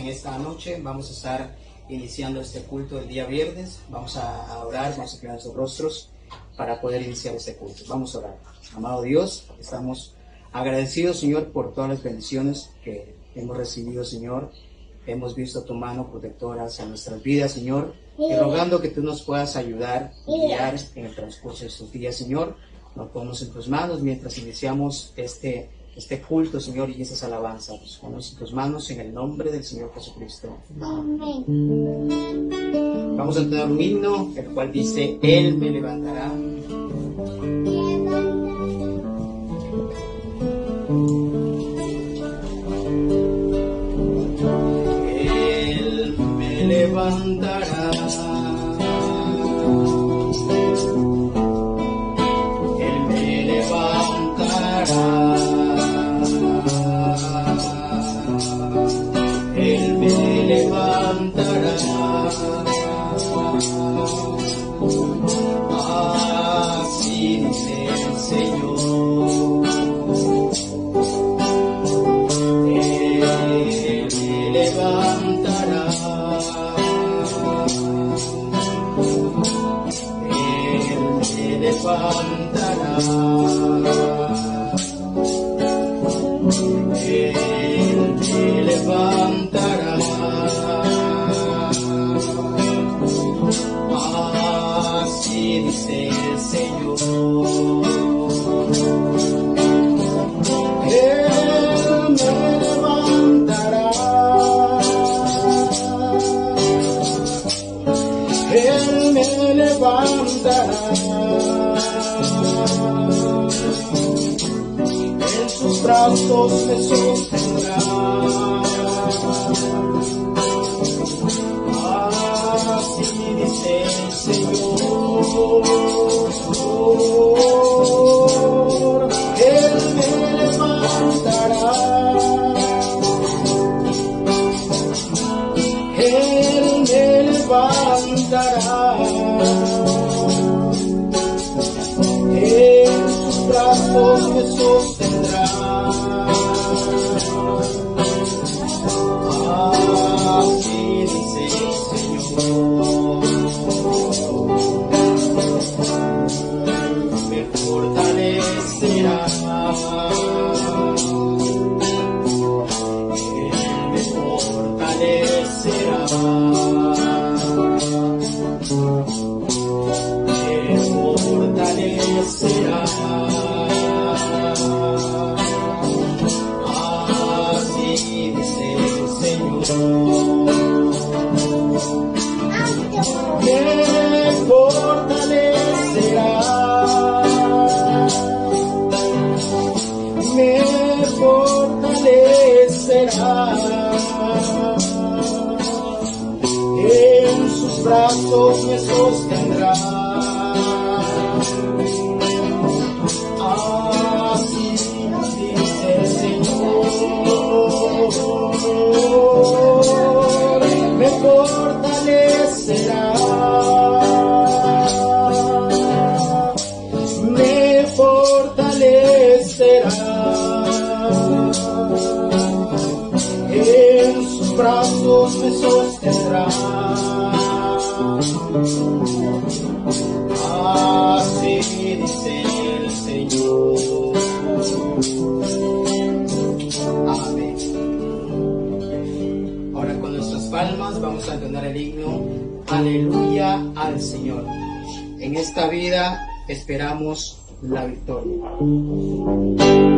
en esta noche vamos a estar iniciando este culto el día viernes. Vamos a orar, vamos a crear nuestros rostros para poder iniciar este culto. Vamos a orar. Amado Dios, estamos agradecidos Señor por todas las bendiciones que hemos recibido Señor. Hemos visto tu mano protectora hacia nuestras vidas Señor y rogando que tú nos puedas ayudar y guiar en el transcurso de estos días Señor. Nos ponemos en tus manos mientras iniciamos este este culto, Señor, y esas alabanzas. En tus manos en el nombre del Señor Jesucristo. Amén. Vamos a tener un himno, el cual dice, Él me levantará. Brazos me Sus brazos me sostendrá. Así dice el Señor. Me fortalecerá. Entonar el himno Aleluya al Señor. En esta vida esperamos la victoria.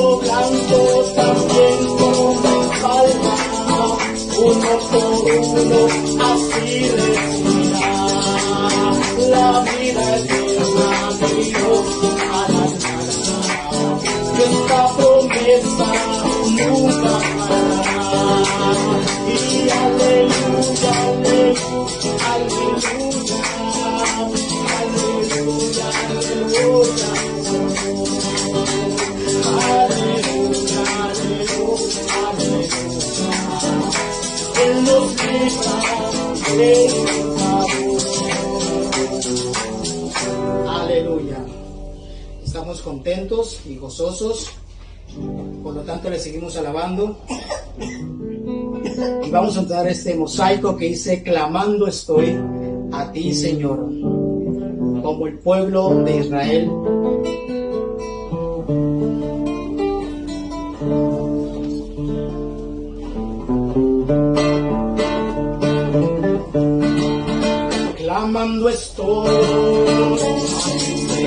uno blanco también como palma, uno por uno, así de y gozosos. Por lo tanto, le seguimos alabando. Y vamos a entrar a este mosaico que dice, clamando estoy a ti, Señor, como el pueblo de Israel. Clamando estoy.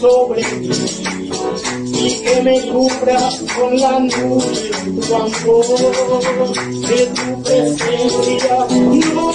sobre mí y que me cubra con la nube tu amor, de tu presencia. No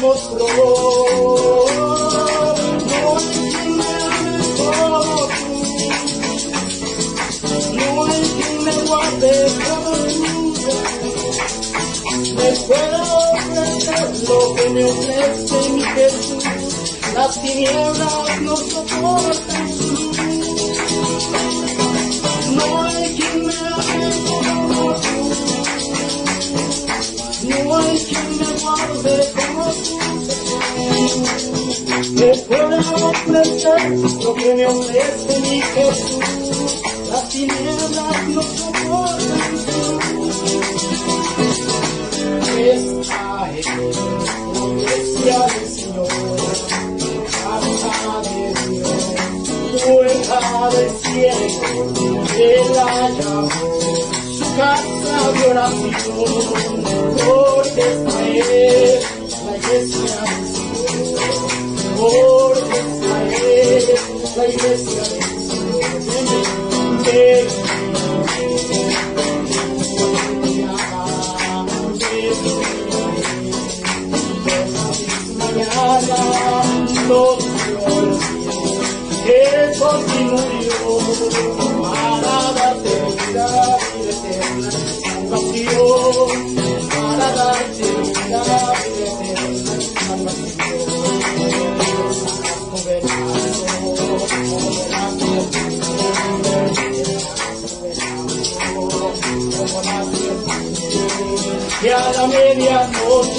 No hay quien me. No quien me guarde. Me puedo lo que me ofrece mi Jesús. Las tinieblas no soportan su luz. No hay Me puedo ofrecer lo que me ofrece mi Jesús, las tinieblas no soportan tú. Es ajeno, no decía el Señor, hasta de Dios, puerta del cielo, él la llamó, su casa de oración, por Israel amor, Israel, la iglesia.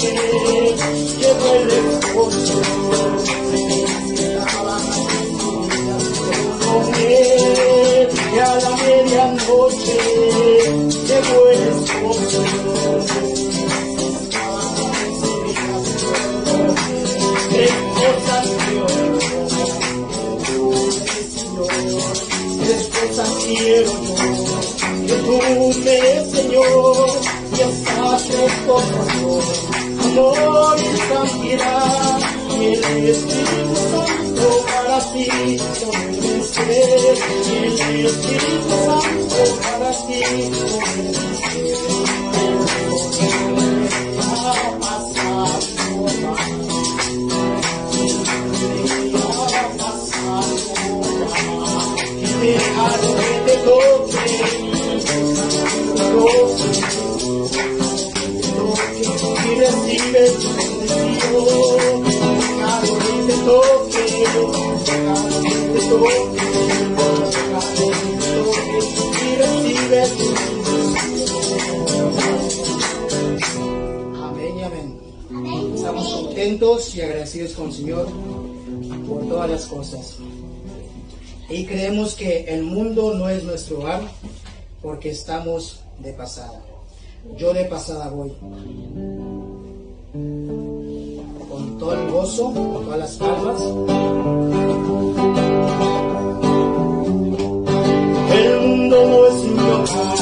you. Daddy. cosas. Y creemos que el mundo no es nuestro hogar porque estamos de pasada. Yo de pasada voy. Con todo el gozo, con todas las palmas. El mundo no es mi hogar.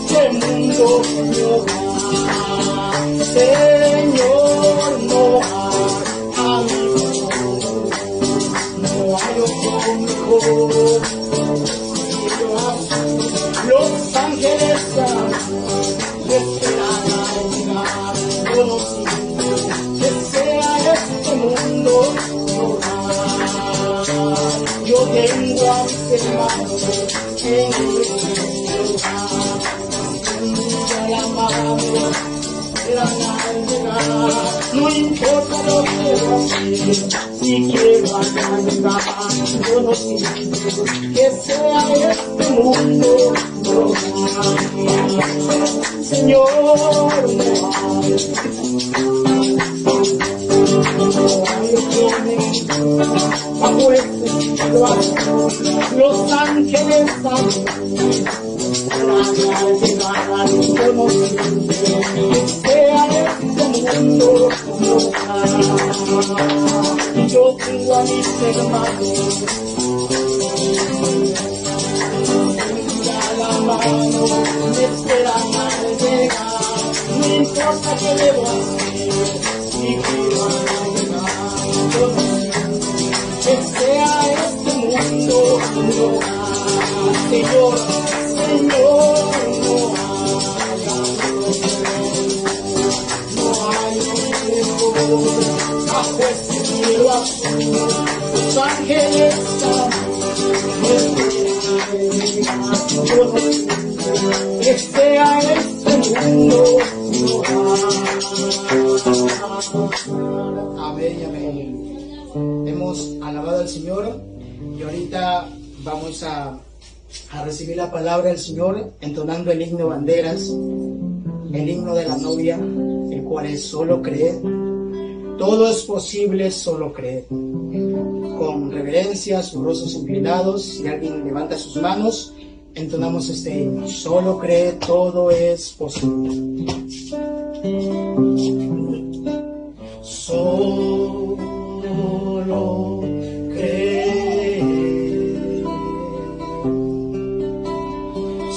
Oh, Amén y amén. Hemos alabado al Señor y ahorita vamos a, a recibir la palabra del Señor entonando el himno banderas, el himno de la novia, el cual es solo creer. Todo es posible, solo creer. Con reverencia, sus rostros inclinados, si alguien levanta sus manos, entonamos este himno. Solo cree, todo es posible. Solo cree.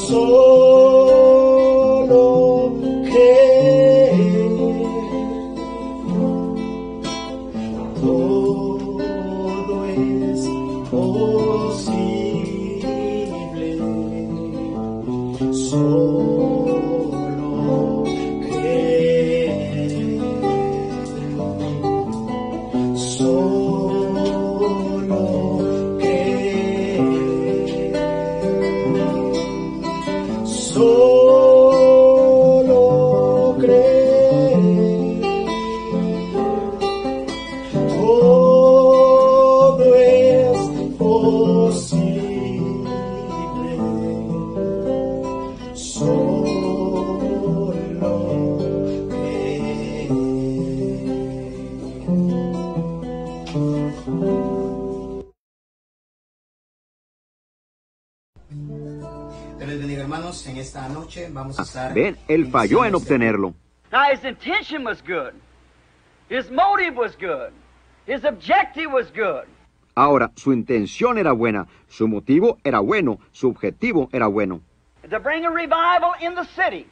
Solo vamos a estar. Ven, él falló en este- obtenerlo. Now, his intention was good. His motive was good. His objective was good. Ahora, su intención era buena, su motivo era bueno, su objetivo era bueno. To bring a revival in the city.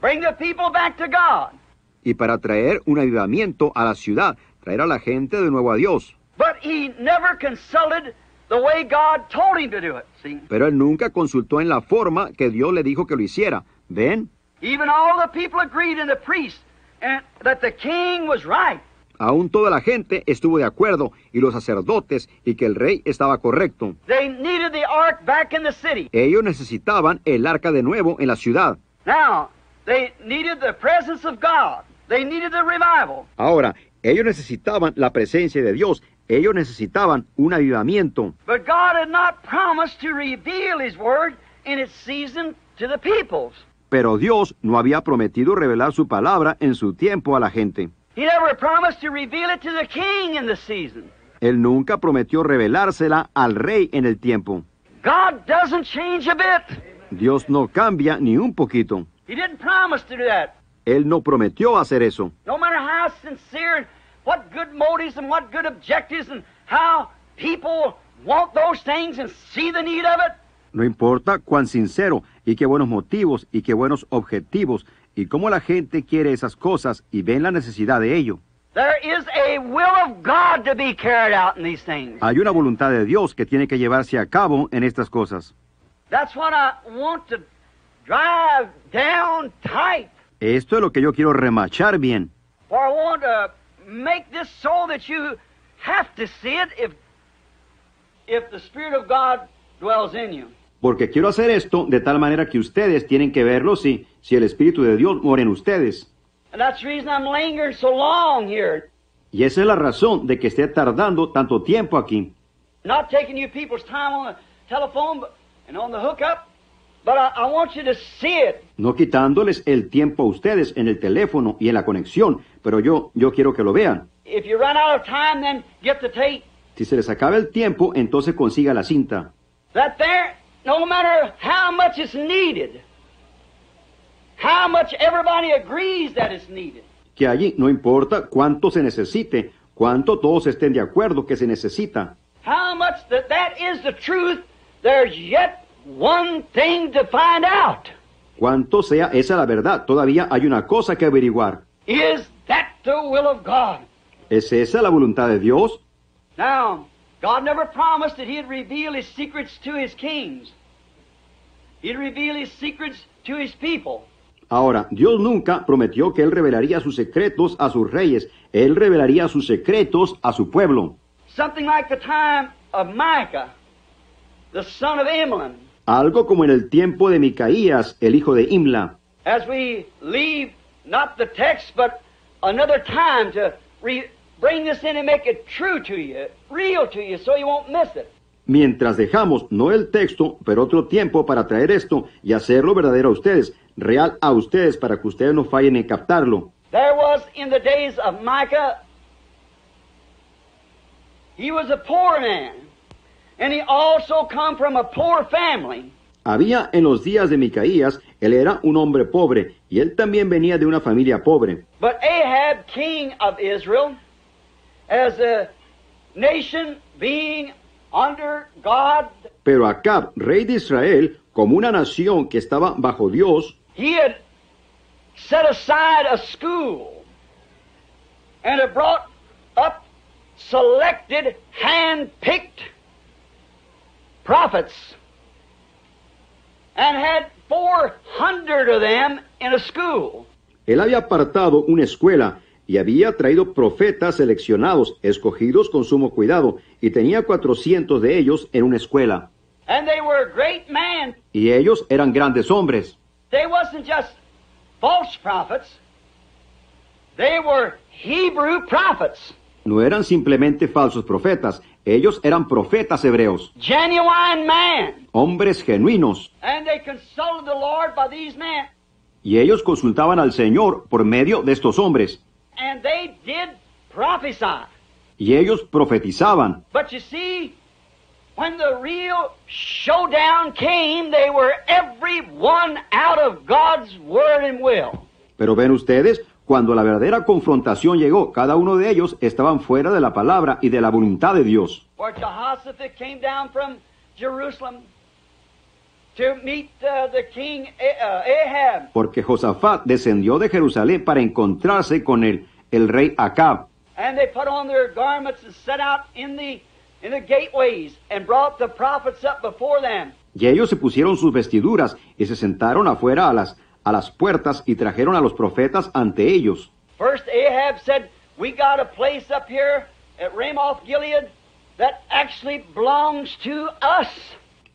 Bring the people back to God. Y para traer un avivamiento a la ciudad, traer a la gente de nuevo a Dios. But he never consulted the way God told him to do it. See? Pero él nunca consultó en la forma que Dios le dijo que lo hiciera. ¿Ven? Even all the people agreed and the priests and that the king was right. Aún toda la gente estuvo de acuerdo, y los sacerdotes, y que el rey estaba correcto. They needed the ark back in the city. Ellos necesitaban el arca de nuevo en la ciudad. Now, they needed the presence of God. They needed the revival. Ahora, ellos necesitaban la presencia de Dios, ellos necesitaban un avivamiento. But God had not promised to reveal His Word in its season to the peoples. Pero Dios no había prometido revelar su palabra en su tiempo a la gente. He never promised to reveal it to the king in the season. Él nunca prometió revelársela al rey en el tiempo. God doesn't change a bit. Dios no cambia ni un poquito. He didn't promise to do that. Él no prometió hacer eso. No matter how sincere what good motives and what good objectives and how people want those things and see the need of it. No importa cuán sincero y qué buenos motivos y qué buenos objetivos y cómo la gente quiere esas cosas y ven la necesidad de ello. There is a will of God to be carried out in these things. Hay una voluntad de Dios que tiene que llevarse a cabo en estas cosas. That's what I want to drive down tight. Esto es lo que yo quiero remachar bien. For I want to make this so that you have to see it if if the Spirit of God dwells in you. Porque quiero hacer esto de tal manera que ustedes tienen que verlo si, si el Espíritu de Dios mora en ustedes. And that's the reason I'm lingering so long here, Y esa es la razón de que esté tardando tanto tiempo aquí. not taking you people's time on the telephone and on the hookup, but I, I want you to see it. No quitándoles el tiempo a ustedes en el teléfono y en la conexión, pero yo, yo quiero que lo vean. If you run out of time, then get the tape. Si se les acaba el tiempo, entonces consiga la cinta. That there, no matter how much is needed, how much everybody agrees that it's needed. Que allí no importa cuánto se necesite, cuánto todos estén de acuerdo que se necesita, How much that that is the truth, there's yet one thing to find out. Cuanto sea esa la verdad, todavía hay una cosa que averiguar. Is that the will of God? ¿Es esa la voluntad de Dios? Now, God never promised that He'd reveal His secrets to His kings. He'd reveal His secrets to His people. Ahora, Dios nunca prometió que Él revelaría sus secretos a sus reyes. Él revelaría sus secretos a su pueblo. Something like the time of Micah, the son of Imlan. Algo como en el tiempo de Micaías, el hijo de Imla. As we leave not the text, but another time to re- bring this in and make it true to you, real to you, so you won't miss it. Mientras dejamos no el texto, pero otro tiempo para traer esto y hacerlo verdadero a ustedes, real a ustedes, para que ustedes no fallen en captarlo. There was in the days of Micah, he was a poor man, and he also come from a poor family. Había en los días de Micaías, él era un hombre pobre, y él también venía de una familia pobre. But Ahab, king of Israel, as a nation being under God, Pero Acab, rey de Israel, como una nación que estaba bajo Dios, he had set aside a school and had brought up selected, hand-picked prophets and had 400 of them in a school. él había apartado una escuela y había traído profetas seleccionados, escogidos con sumo cuidado, y tenía 400 de ellos en una escuela. And they were great men. Y ellos eran grandes hombres. They wasn't just false prophets. They were Hebrew prophets. No eran simplemente falsos profetas, ellos eran profetas hebreos, Genuine man. hombres genuinos. And they consulted the Lord by these men. Y ellos consultaban al Señor por medio de estos hombres. And they did prophesy. Y ellos profetizaban. But you see, when the real showdown came, they were every one out of God's word and will. Pero ven ustedes, cuando la verdadera confrontación llegó, cada uno de ellos estaban fuera de la palabra y de la voluntad de Dios. Uh, uh. Porque Josafat descendió de Jerusalén para encontrarse con el, el rey Acab. And they put on their garments and set out in the in the gateways and brought the prophets up before them. Y ellos se pusieron sus vestiduras y se sentaron afuera a las, a las puertas y trajeron a los profetas ante ellos. First Ahab said, We got a place up here at Ramoth Gilead that actually belongs to us.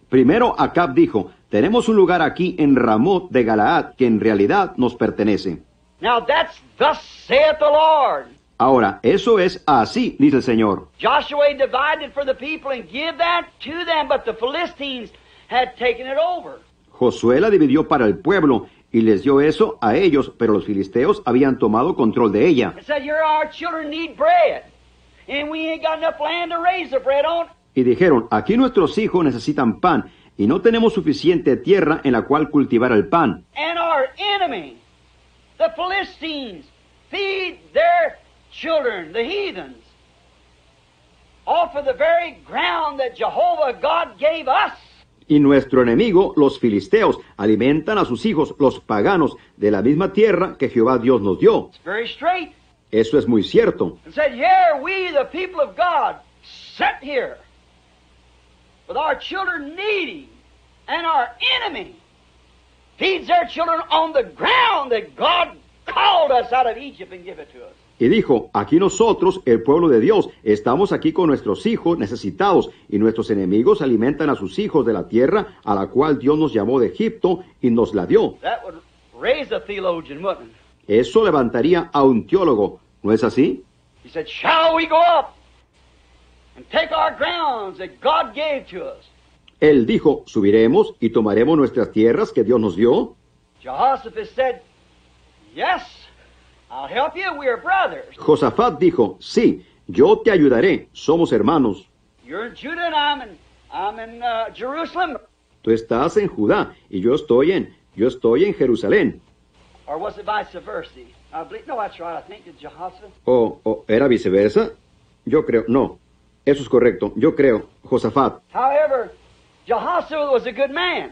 Primero Acab dijo, tenemos un lugar aquí en Ramot de Galaad que en realidad nos pertenece. Now that's thus saith the Lord. Ahora, eso es así, dice el Señor. Joshua divided for the people and give that to them, but the Philistines had taken it over. Josué la dividió para el pueblo y les dio eso a ellos, pero los filisteos habían tomado control de ella. Y dijeron, aquí nuestros hijos necesitan pan y no tenemos suficiente tierra en la cual cultivar el pan. And our enemy, the Philistines, feed their children, the heathens, off of the very ground that Jehovah God gave us. Y nuestro enemigo, los filisteos, alimentan a sus hijos, los paganos, de la misma tierra que Jehová Dios nos dio. Eso es muy cierto. And said, Here we, the people of God, sit here with our children needy, and our enemy feeds their children on the ground that God called us out of Egypt and give it to us. Y dijo, aquí nosotros, el pueblo de Dios, estamos aquí con nuestros hijos necesitados, y nuestros enemigos alimentan a sus hijos de la tierra a la cual Dios nos llamó de Egipto y nos la dio. Eso levantaría a un teólogo, ¿no es así? He said, Shall we go up and take our grounds that God gave to us? Él dijo, subiremos y tomaremos nuestras tierras que Dios nos dio. Jehoshaphat said, Yes, I'll help you. We're brothers. Josafat dijo, sí, yo te ayudaré, somos hermanos. You're in Judah and I'm in, I'm in uh, Jerusalem. Tú estás en Judá y yo estoy en, yo estoy en Jerusalén. Or was it vice versa? I believe, no, that's right. I think it's Jehoshaphat. ¿O, o era viceversa? Yo creo, no. Eso es correcto, yo creo, Josafat. However, Jehoshaphat was a good man,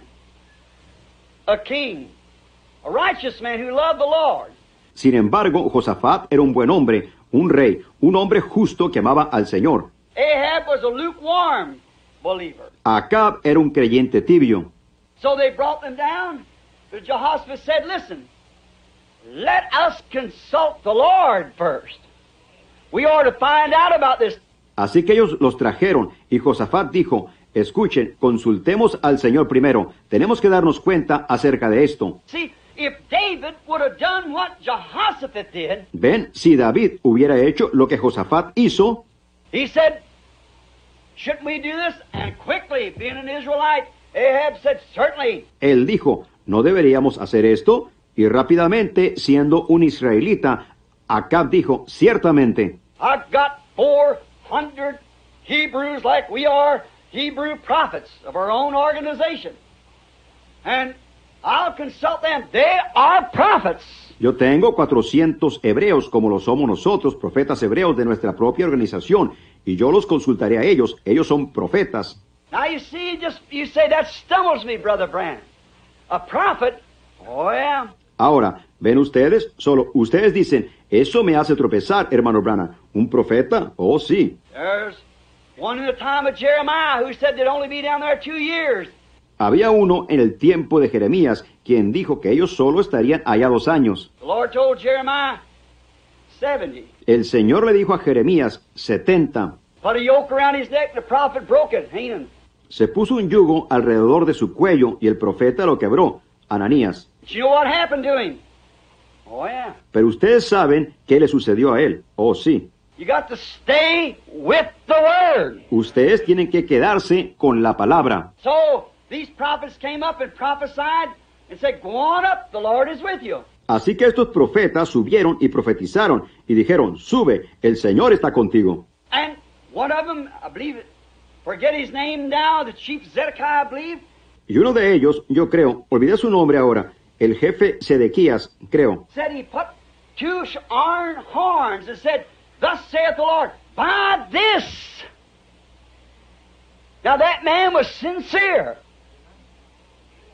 a king, a righteous man who loved the Lord. Sin embargo, Josafat era un buen hombre, un rey, un hombre justo que amaba al Señor. Ahab was a lukewarm believer. Acab era un creyente tibio. So they brought them down. But Jehoshaphat said, Listen, let us consult the Lord first. We ought to find out about this. Así que ellos los trajeron y Josafat dijo, escuchen, consultemos al Señor primero, tenemos que darnos cuenta acerca de esto. See, if David would have done what Jehoshaphat did, Ven, si David hubiera hecho lo que Josafat hizo, he said, Shouldn't we do this? And quickly, being an Israelite, Ahab said, Certainly. él dijo, ¿no deberíamos hacer esto? Y rápidamente, siendo un israelita, Acab dijo, ciertamente, I've got 400 Hebrews like we are, Hebrew prophets of our own organization. And I'll consult them. They are prophets. yo tengo 400 hebreos como lo somos nosotros, profetas hebreos de nuestra propia organización, y yo los consultaré a ellos, ellos son profetas. Now you see, just you say that stumbles me, Brother Brand. A prophet? Oh yeah. Ahora, ven ustedes, solo ustedes dicen, eso me hace tropezar, hermano Brana. ¿Un profeta? Oh, sí. There's one in the time of Jeremiah who said they'd only be down there two years. Había uno en el tiempo de Jeremías quien dijo que ellos solo estarían allá dos años. The Lord told Jeremiah 70. El Señor le dijo a Jeremías, 70. Put a yoke around his neck, the prophet broke it. Hanan. Se puso un yugo alrededor de su cuello y el profeta lo quebró, Ananías. Oh yeah. Pero ustedes saben qué le sucedió a él. Oh, sí. You got to stay with the word. Ustedes tienen que quedarse con la palabra. So these prophets came up and prophesied and said, Go on up, the Lord is with you. Así que estos profetas subieron y profetizaron y dijeron, sube, el Señor está contigo. And one of them, I believe, forget his name now, the chief Zedekiah, I believe, Y uno de ellos, yo creo, olvidé su nombre ahora, el jefe Sedequías, creo, said he put two iron horns and said, Thus saith the Lord, by this. Now that man was sincere.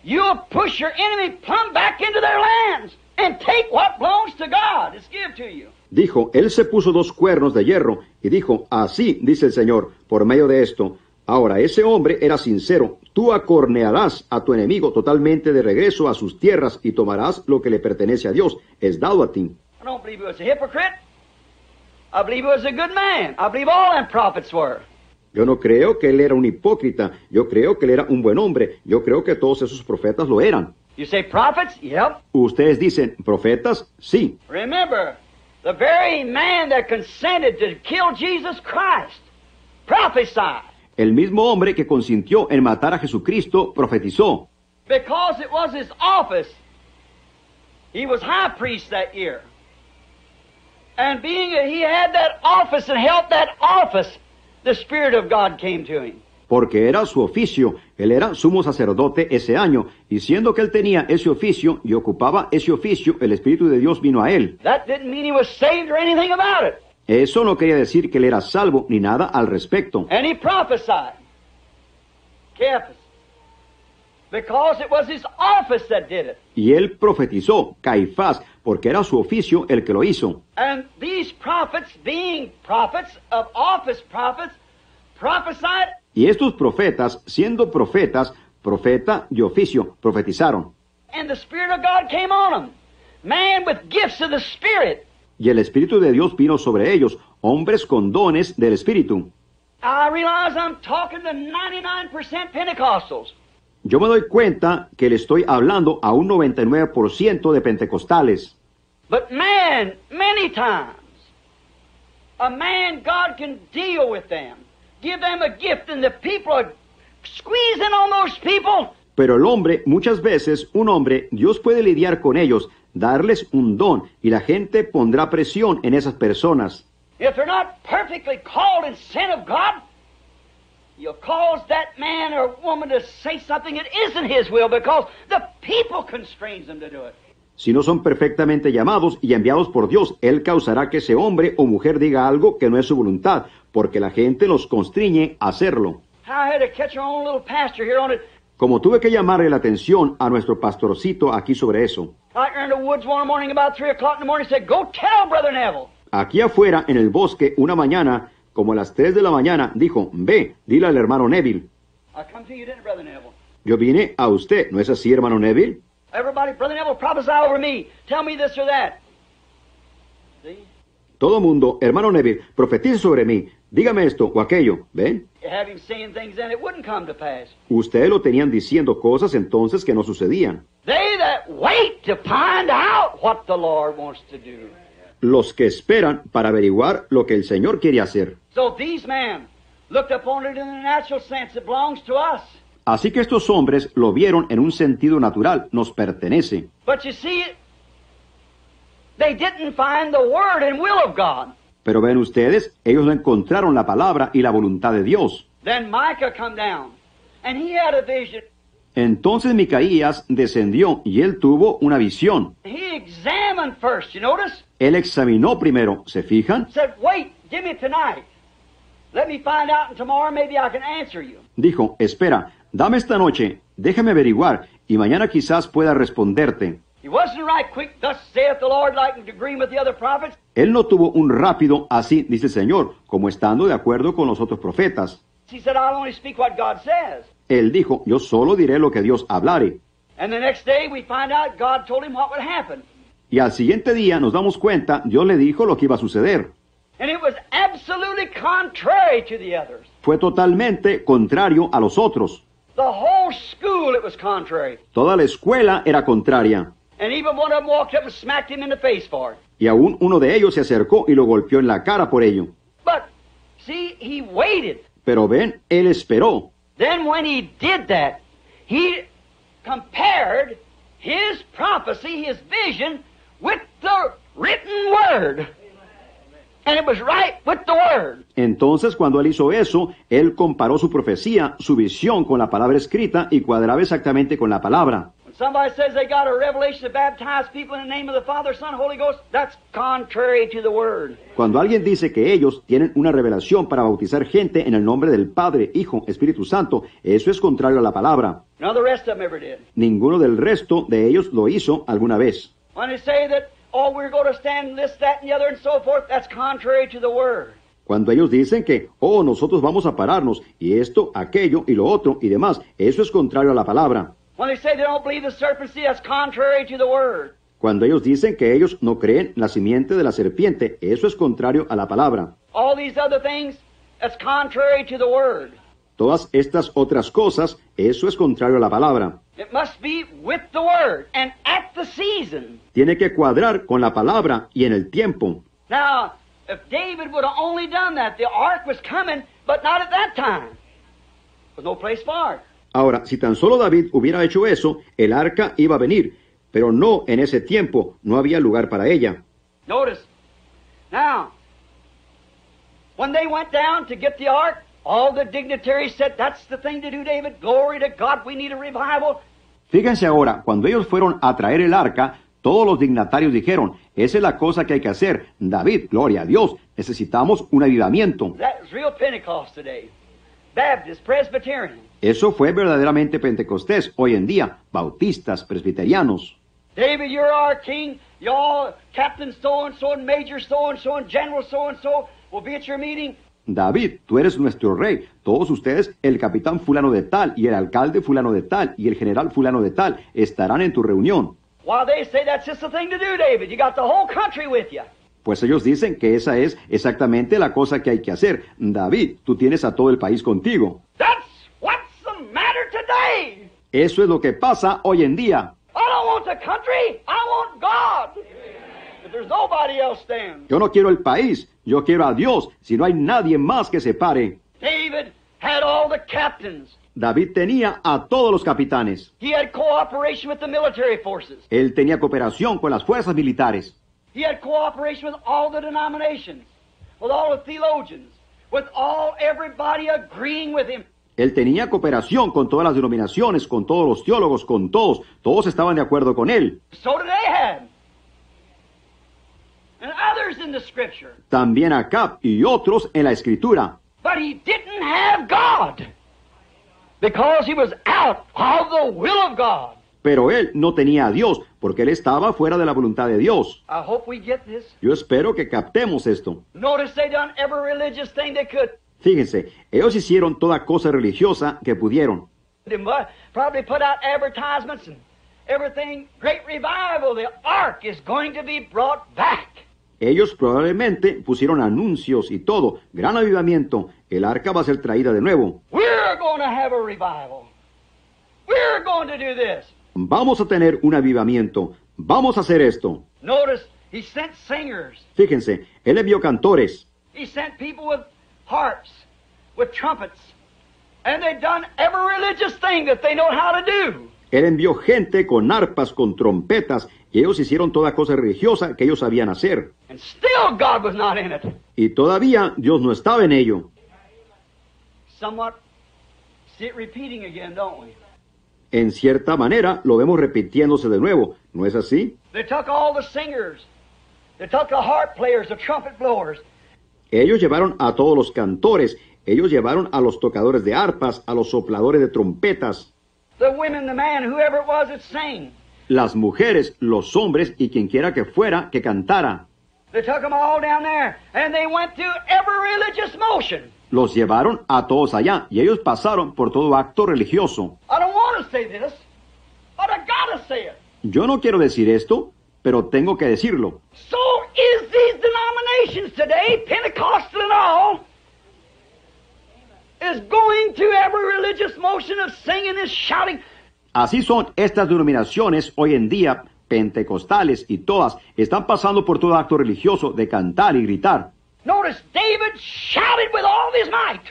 You'll push your enemy plumb back into their lands and take what belongs to God. It's give to you. Dijo, él se puso dos cuernos de hierro y dijo, así dice el Señor, por medio de esto. Ahora, ese hombre era sincero, tú acornearás a tu enemigo totalmente de regreso a sus tierras y tomarás lo que le pertenece a Dios, es dado a ti. I don't believe he was a hypocrite. I believe he was a good man. I believe all them prophets were. Yo no creo que él era un hipócrita, yo creo que él era un buen hombre, yo creo que todos esos profetas lo eran. You say prophets? Yep. Ustedes dicen, profetas, sí, Remember, the very man that consented to kill Jesus Christ prophesied. el mismo hombre que consintió en matar a Jesucristo profetizó, Because it was his office. He was high priest that year. And being that he had that office and held that office, the Spirit of God came to him. porque era su oficio, él era sumo sacerdote ese año, y siendo que él tenía ese oficio y ocupaba ese oficio, el Espíritu de Dios vino a él. That didn't mean he was saved or anything about it. Eso no quería decir que él era salvo ni nada al respecto. And he prophesied. Because it was his office that did it. Y él profetizó, Caifás, porque era su oficio el que lo hizo. And these prophets, being prophets of office prophets, prophesied Y estos profetas, siendo profetas, profeta de oficio, profetizaron. and the Spirit of God came on them. Man with gifts of the Spirit. Y el Espíritu de Dios vino sobre ellos, hombres con dones del Espíritu. I realize I'm talking to 99% Pentecostals. Yo me doy cuenta que le estoy hablando a un 99% de pentecostales. But man, many times, a man, God can deal with them, give them a gift, and the people are squeezing on those people. Pero el hombre, muchas veces, un hombre, Dios puede lidiar con ellos, darles un don, y la gente pondrá presión en esas personas. If they're not perfectly called and sent of God, you'll cause that man or woman to say something that isn't his will because the people constrains them to do it. Si no son perfectamente llamados y enviados por Dios, Él causará que ese hombre o mujer diga algo que no es su voluntad, porque la gente los constriñe a hacerlo. how I had to catch our own little pastor here on it. Como tuve que llamarle la atención a nuestro pastorcito aquí sobre eso. Out there in the woods one morning about 3 o'clock in the morning, he said, Go tell Brother Neville. Aquí afuera, en el bosque, una mañana, como a las 3 de la mañana, dijo, ve, dile al hermano Neville. Yo vine a usted, ¿no es así, hermano Neville? Everybody, Brother Neville, prophesy over me. Tell me this or that. See? Todo mundo, hermano Neville, profetice sobre mí, dígame esto o aquello, ¿ven? Ustedes lo tenían diciendo cosas entonces que no sucedían. They that wait to find out what the Lord wants to do. Los que esperan para averiguar lo que el Señor quiere hacer. So these men looked upon it in the natural sense. It belongs to us. Así que estos hombres lo vieron en un sentido natural, nos pertenece. But you see, they didn't find the word and will of God. Pero ven ustedes, ellos no encontraron la palabra y la voluntad de Dios. Entonces Micaías descendió y él tuvo una visión. First, you notice? Él examinó primero, ¿se fijan? Said, wait, give me tonight. Let me find out, and tomorrow maybe I can answer you. Dijo, espera, dame esta noche, déjame averiguar y mañana quizás pueda responderte. Él no tuvo un rápido, así dice el Señor, como estando de acuerdo con los otros profetas. He said, I'll only speak what God says. Él dijo, yo solo diré lo que Dios hablare. And the next day we find out God told him what would happen. Y al siguiente día nos damos cuenta, Dios le dijo lo que iba a suceder. And it was absolutely contrary to the others. Fue totalmente contrario a los otros. The whole school, it was contrary. Toda la escuela era contraria. And even one of them walked up and smacked him in the face for it. Y aún uno de ellos se acercó y lo golpeó en la cara por ello. But, see, he waited. Pero ven, él esperó. Then when he did that, he compared his prophecy, his vision, with the written word. And it was right with the word. Entonces, cuando él hizo eso, él comparó su profecía, su visión con la palabra escrita y cuadraba exactamente con la palabra. Somebody says they got a revelation to baptize people in the name of the Father, Son, Holy Ghost, that's contrary to the word. Cuando alguien dice que ellos tienen una revelación para bautizar gente en el nombre del Padre, Hijo, Espíritu Santo, eso es contrario a la palabra. None of the rest of them ever did. Ninguno del resto de ellos lo hizo alguna vez. When they say that, oh, we're going to stand this, that, and the other, and so forth, that's contrary to the word. Cuando ellos dicen que, oh, nosotros vamos a pararnos, y esto, aquello, y lo otro, y demás, eso es contrario a la palabra. When they say they don't believe the serpent seed, that's contrary to the word. Cuando ellos dicen que ellos no creen la simiente de la serpiente, eso es contrario a la palabra. All these other things, that's contrary to the word. Todas estas otras cosas, eso es contrario a la palabra. It must be with the word and at the season. Tiene que cuadrar con la palabra y en el tiempo. Now, if David would have only done that, the ark was coming, but not at that time. There was no place for it. Ahora, si tan solo David hubiera hecho eso, el arca iba a venir, pero no en ese tiempo, no había lugar para ella. Notice. Now, when they went down to get the ark, all the dignitaries said, That's the thing to do, David. Glory to God. We need a revival. Fíjense ahora, cuando ellos fueron a traer el arca, todos los dignatarios dijeron, esa es la cosa que hay que hacer. David, gloria a Dios, necesitamos un avivamiento. That was real Pentecost today. Baptist, Presbyterian. Eso fue verdaderamente Pentecostés hoy en día, bautistas, presbiterianos. David, you're our king. You all, Captain so and so, and Major so and so, and General so and so will be at your meeting. David, tú eres nuestro rey. Todos ustedes, el capitán fulano de tal, y el alcalde fulano de tal, y el general fulano de tal, estarán en tu reunión. Pues ellos dicen que esa es exactamente la cosa que hay que hacer. David, tú tienes a todo el país contigo. That's what's the matter today. Eso es lo que pasa hoy en día. Yo no quiero el país, yo quiero a Dios, si no hay nadie más que se pare. David had all the captains. David tenía a todos los capitanes. He had cooperation with the military forces. Él tenía cooperación con las fuerzas militares. He had cooperation with all the denominations, with all the theologians, with all everybody agreeing with him. Él tenía cooperación con todas las denominaciones, con todos los teólogos, con todos. Todos estaban de acuerdo con él. So did Ahab. And others in the scripture. También Acab y otros en la escritura. But he didn't have God. because he was out of the will of God. Pero él no tenía a Dios porque él estaba fuera de la voluntad de Dios. Yo espero que captemos esto. Notice they done every religious thing they could. Fíjense, ellos hicieron toda cosa religiosa que pudieron. They mu- probably put out advertisements and everything. Great revival. The ark is going to be brought back. Ellos probablemente pusieron anuncios y todo. Gran avivamiento. El arca va a ser traída de nuevo. We're going to have a revival. We're going to do this. Vamos a tener un avivamiento. Vamos a hacer esto. Notice he sent singers. Fíjense, él envió cantores. He sent people with harps, with trumpets. And they done every religious thing that they know how to do. Él envió gente con arpas, con trompetas, y ellos hicieron toda cosa religiosa que ellos sabían hacer. And still God was not in it. Y todavía Dios no estaba en ello. Somewhat see it repeating again, don't we? En cierta manera lo vemos repitiéndose de nuevo, ¿no es así? They took all the singers. They took the harp players, the trumpet blowers. Ellos llevaron a todos los cantores, ellos llevaron a los tocadores de arpas, a los sopladores de trompetas, The women, the man, whoever it was that sang. las mujeres, los hombres y quien quiera que fuera que cantara. They took them all down there, and they went through every religious motion. Los llevaron a todos allá y ellos pasaron por todo acto religioso. I don't want to say this, but I gotta say it. Yo no quiero decir esto, pero tengo que decirlo. So is these denominations today, Pentecostal and all, is going through every religious motion of singing and shouting. Así son estas denominaciones hoy en día, pentecostales y todas, están pasando por todo acto religioso de cantar y gritar. Notice David shouted with all his might.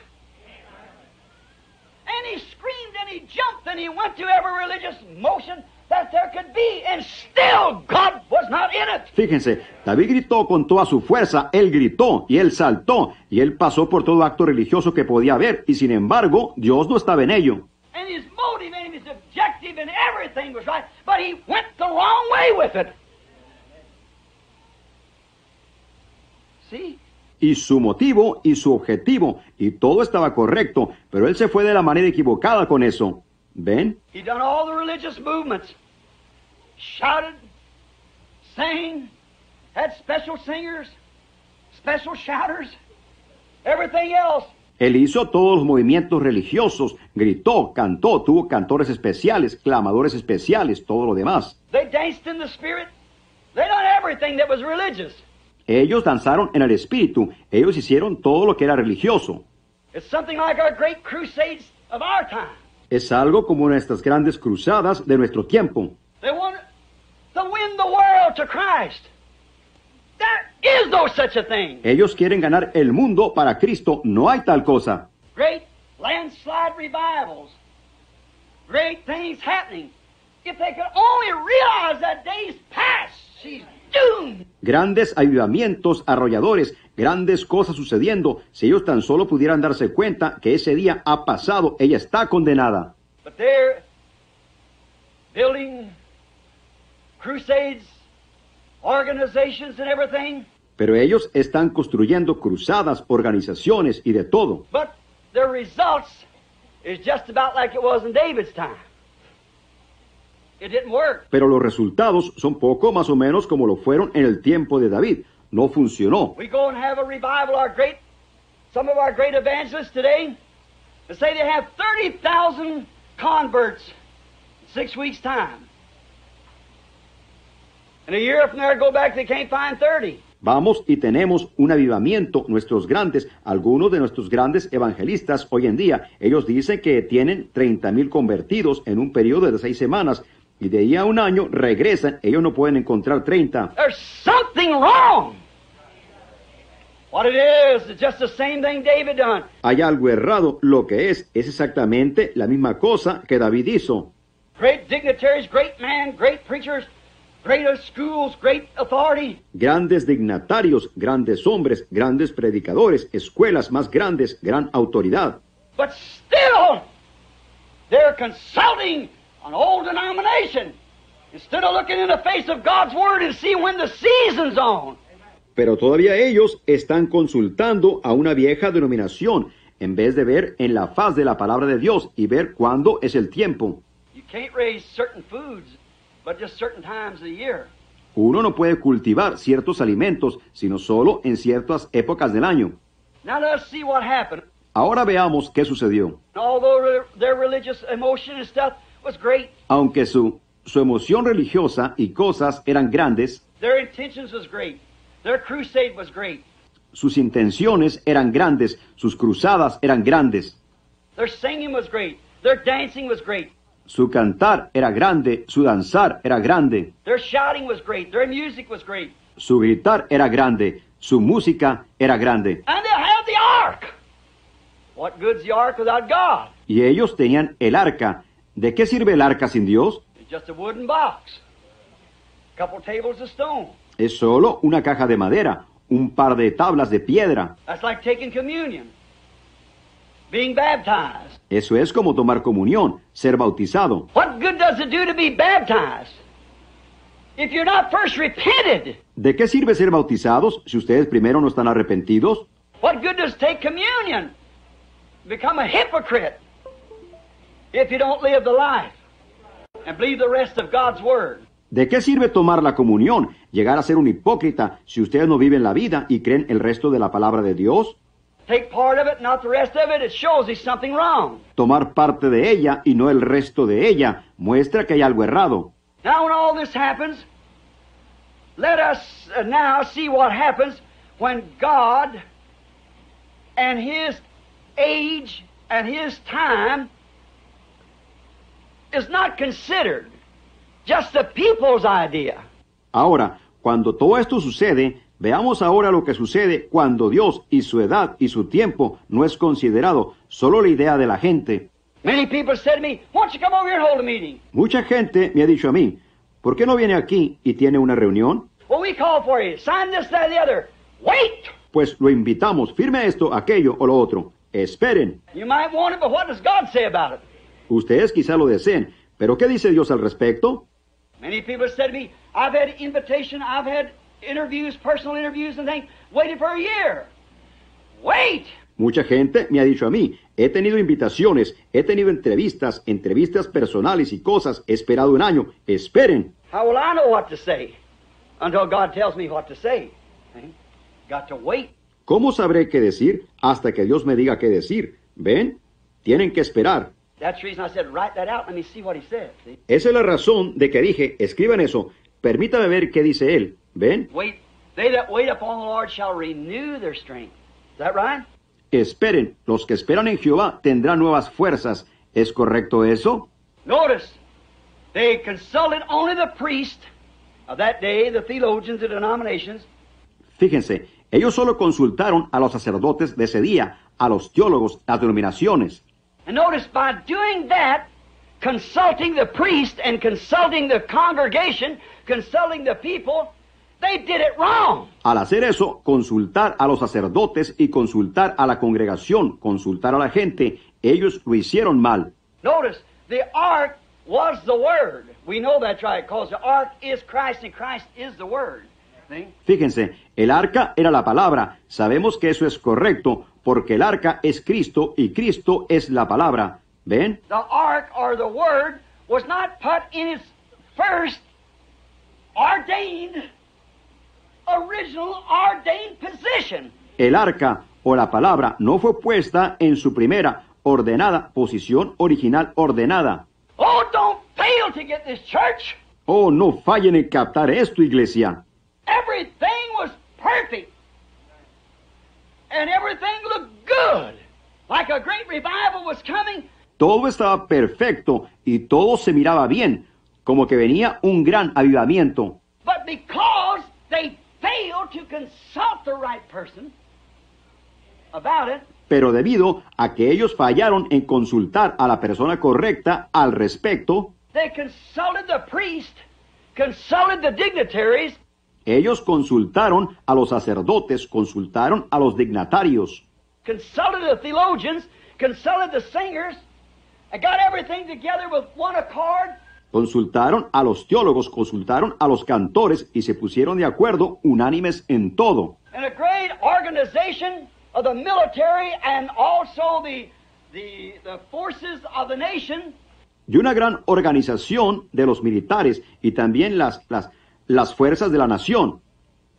And he screamed and he jumped and he went to every religious motion there could be, and still God was not in it. Fíjense, David gritó con toda su fuerza, él gritó y él saltó y él pasó por todo acto religioso que podía haber y sin embargo Dios no estaba en ello. And his motive and his objective and everything was right, but he went the wrong way with it. Y su motivo y su objetivo y todo estaba correcto, pero él se fue de la manera equivocada con eso. ¿Ven? He done all the religious movements. Shouted, sang, had special singers, special shouters, everything else. Él hizo todos los movimientos religiosos, gritó, cantó, tuvo cantores especiales, clamadores especiales, todo lo demás. They danced in the spirit. They done everything that was religious. Ellos danzaron en el espíritu, ellos hicieron todo lo que era religioso. It's something like our great crusades of our time. Es algo como nuestras grandes cruzadas de nuestro tiempo. They want to win the world to Christ. There is no such a thing. Ellos quieren ganar el mundo para Cristo, no hay tal cosa. Great landslide revivals. Great things happening. If they could only realize that day's past, she's doomed. Grandes avivamientos arrolladores, grandes cosas sucediendo, si ellos tan solo pudieran darse cuenta que ese día ha pasado, ella está condenada. But they're building crusades, organizations, and everything. Pero ellos están construyendo cruzadas, organizaciones y de todo. But the results is just about like it was in David's time. It didn't work. Pero los resultados son poco más o menos como lo fueron en el tiempo de David. No funcionó. We go and have a revival. Our great, some of our great evangelists today, they say they have 30,000 converts in six weeks' time. And a year from there, go back, they can't find 30. Vamos y tenemos un avivamiento. Nuestros grandes, algunos de nuestros grandes evangelistas hoy en día, ellos dicen que tienen 30 mil convertidos en un periodo de seis semanas y de ahí a un año regresan, ellos no pueden encontrar 30. There's something wrong. What it is, it's just the same thing David done. Hay algo errado, lo que es, es exactamente la misma cosa que David hizo. Great dignitaries, great men, great preachers, Grandes dignatarios, grandes hombres, grandes predicadores, escuelas más grandes, gran autoridad. But still, they're consulting an old denomination instead of looking in the face of God's Word and see when the season's on. Pero todavía ellos están consultando a una vieja denominación en vez de ver en la faz de la palabra de Dios y ver cuándo es el tiempo. You can't raise certain foods, but just certain times of the year. Uno no puede cultivar ciertos alimentos, sino solo en ciertas épocas del año. Now let's see what happened. Ahora veamos qué sucedió. Although their- their religious emotion and stuff was great, Aunque su, su emoción religiosa y cosas eran grandes, their intentions was great, their crusade was great, sus intenciones eran grandes, sus cruzadas eran grandes, their singing was great, their dancing was great, su cantar era grande, su danzar era grande, their shouting was great, their music was great, su gritar era grande, su música era grande. and they had the ark. What good's the ark without God? Y ellos tenían el arca. ¿De qué sirve el arca sin Dios? It's just a wooden box, a couple tables of stone. Es solo una caja de madera, un par de tablas de piedra. That's like taking communion, being baptized. Eso es como tomar comunión, ser bautizado. What good does it do to be baptized if you're not first repented? ¿De qué sirve ser bautizados si ustedes primero no están arrepentidos? What good does take communion? Become a hypocrite if you don't live the life and believe the rest of God's word. ¿De qué sirve tomar la comunión, llegar a ser un hipócrita si ustedes no viven la vida y creen el resto de la palabra de Dios? Take part of it, not the rest of it. It shows there's something wrong. Tomar parte de ella y no el resto de ella muestra que hay algo errado. Now, when all this happens, let us uh, now see what happens when God and His age and His time is not considered just the people's idea. Ahora, cuando todo esto sucede, veamos ahora lo que sucede cuando Dios y su edad y su tiempo no es considerado solo la idea de la gente. Mucha gente me ha dicho a mí, ¿por qué no viene aquí y tiene una reunión? Pues lo invitamos, firme esto, aquello o lo otro. Esperen. Ustedes quizá lo deseen, pero ¿qué dice Dios al respecto? Interviews, personal interviews and things, waited for a year. Wait! Mucha gente me ha dicho a mí, he tenido invitaciones, he tenido entrevistas, entrevistas personales y cosas, he esperado un año, esperen. How will I know what to say until God tells me what to say? Got to wait. ¿Cómo sabré qué decir hasta que Dios me diga qué decir? ¿Ven? Tienen que esperar. That's the reason I said, write that out. Let me see what he said. See? Esa es la razón de que dije, escriban eso, permítame ver qué dice él. ¿Ven? Wait. They that wait upon the Lord shall renew their strength. Is that right? Esperen, los que esperan en Jehová tendrán nuevas fuerzas. ¿Es correcto eso? Notice, they consulted only the priest of that day, the theologians, the denominations, Fíjense, ellos solo consultaron a los sacerdotes de ese día, a los teólogos, las denominaciones. And notice by doing that, consulting the priest and consulting the congregation, consulting the people, they did it wrong. Al hacer eso, consultar a los sacerdotes y consultar a la congregación, consultar a la gente, ellos lo hicieron mal. Notice, the ark was the Word. We know that's right, because the ark is Christ and Christ is the Word. Fíjense, el arca era la palabra. Sabemos que eso es correcto, porque el arca es Cristo y Cristo es la palabra. ¿Ven? The ark or the Word was not put in its first ordained. El arca o la palabra no fue puesta en su primera ordenada posición original ordenada. Oh, don't fail to get this church. Oh, no fallen en captar esto, iglesia. Everything was perfect. And everything looked good. Like a great revival was coming. Todo estaba perfecto y todo se miraba bien, como que venía un gran avivamiento. But because they failed to consult the right person about it, Pero debido a que ellos fallaron en consultar a la persona correcta al respecto, they consulted the priest, consulted the dignitaries, ellos consultaron a los sacerdotes, consultaron a los dignatarios, consulted the theologians, consulted the singers, and got everything together with one accord. Consultaron a los teólogos, consultaron a los cantores y se pusieron de acuerdo unánimes en todo. And a great organization of the military and also the, the, the forces of the nation y una gran organización de los militares y también las, las, las fuerzas de la nación.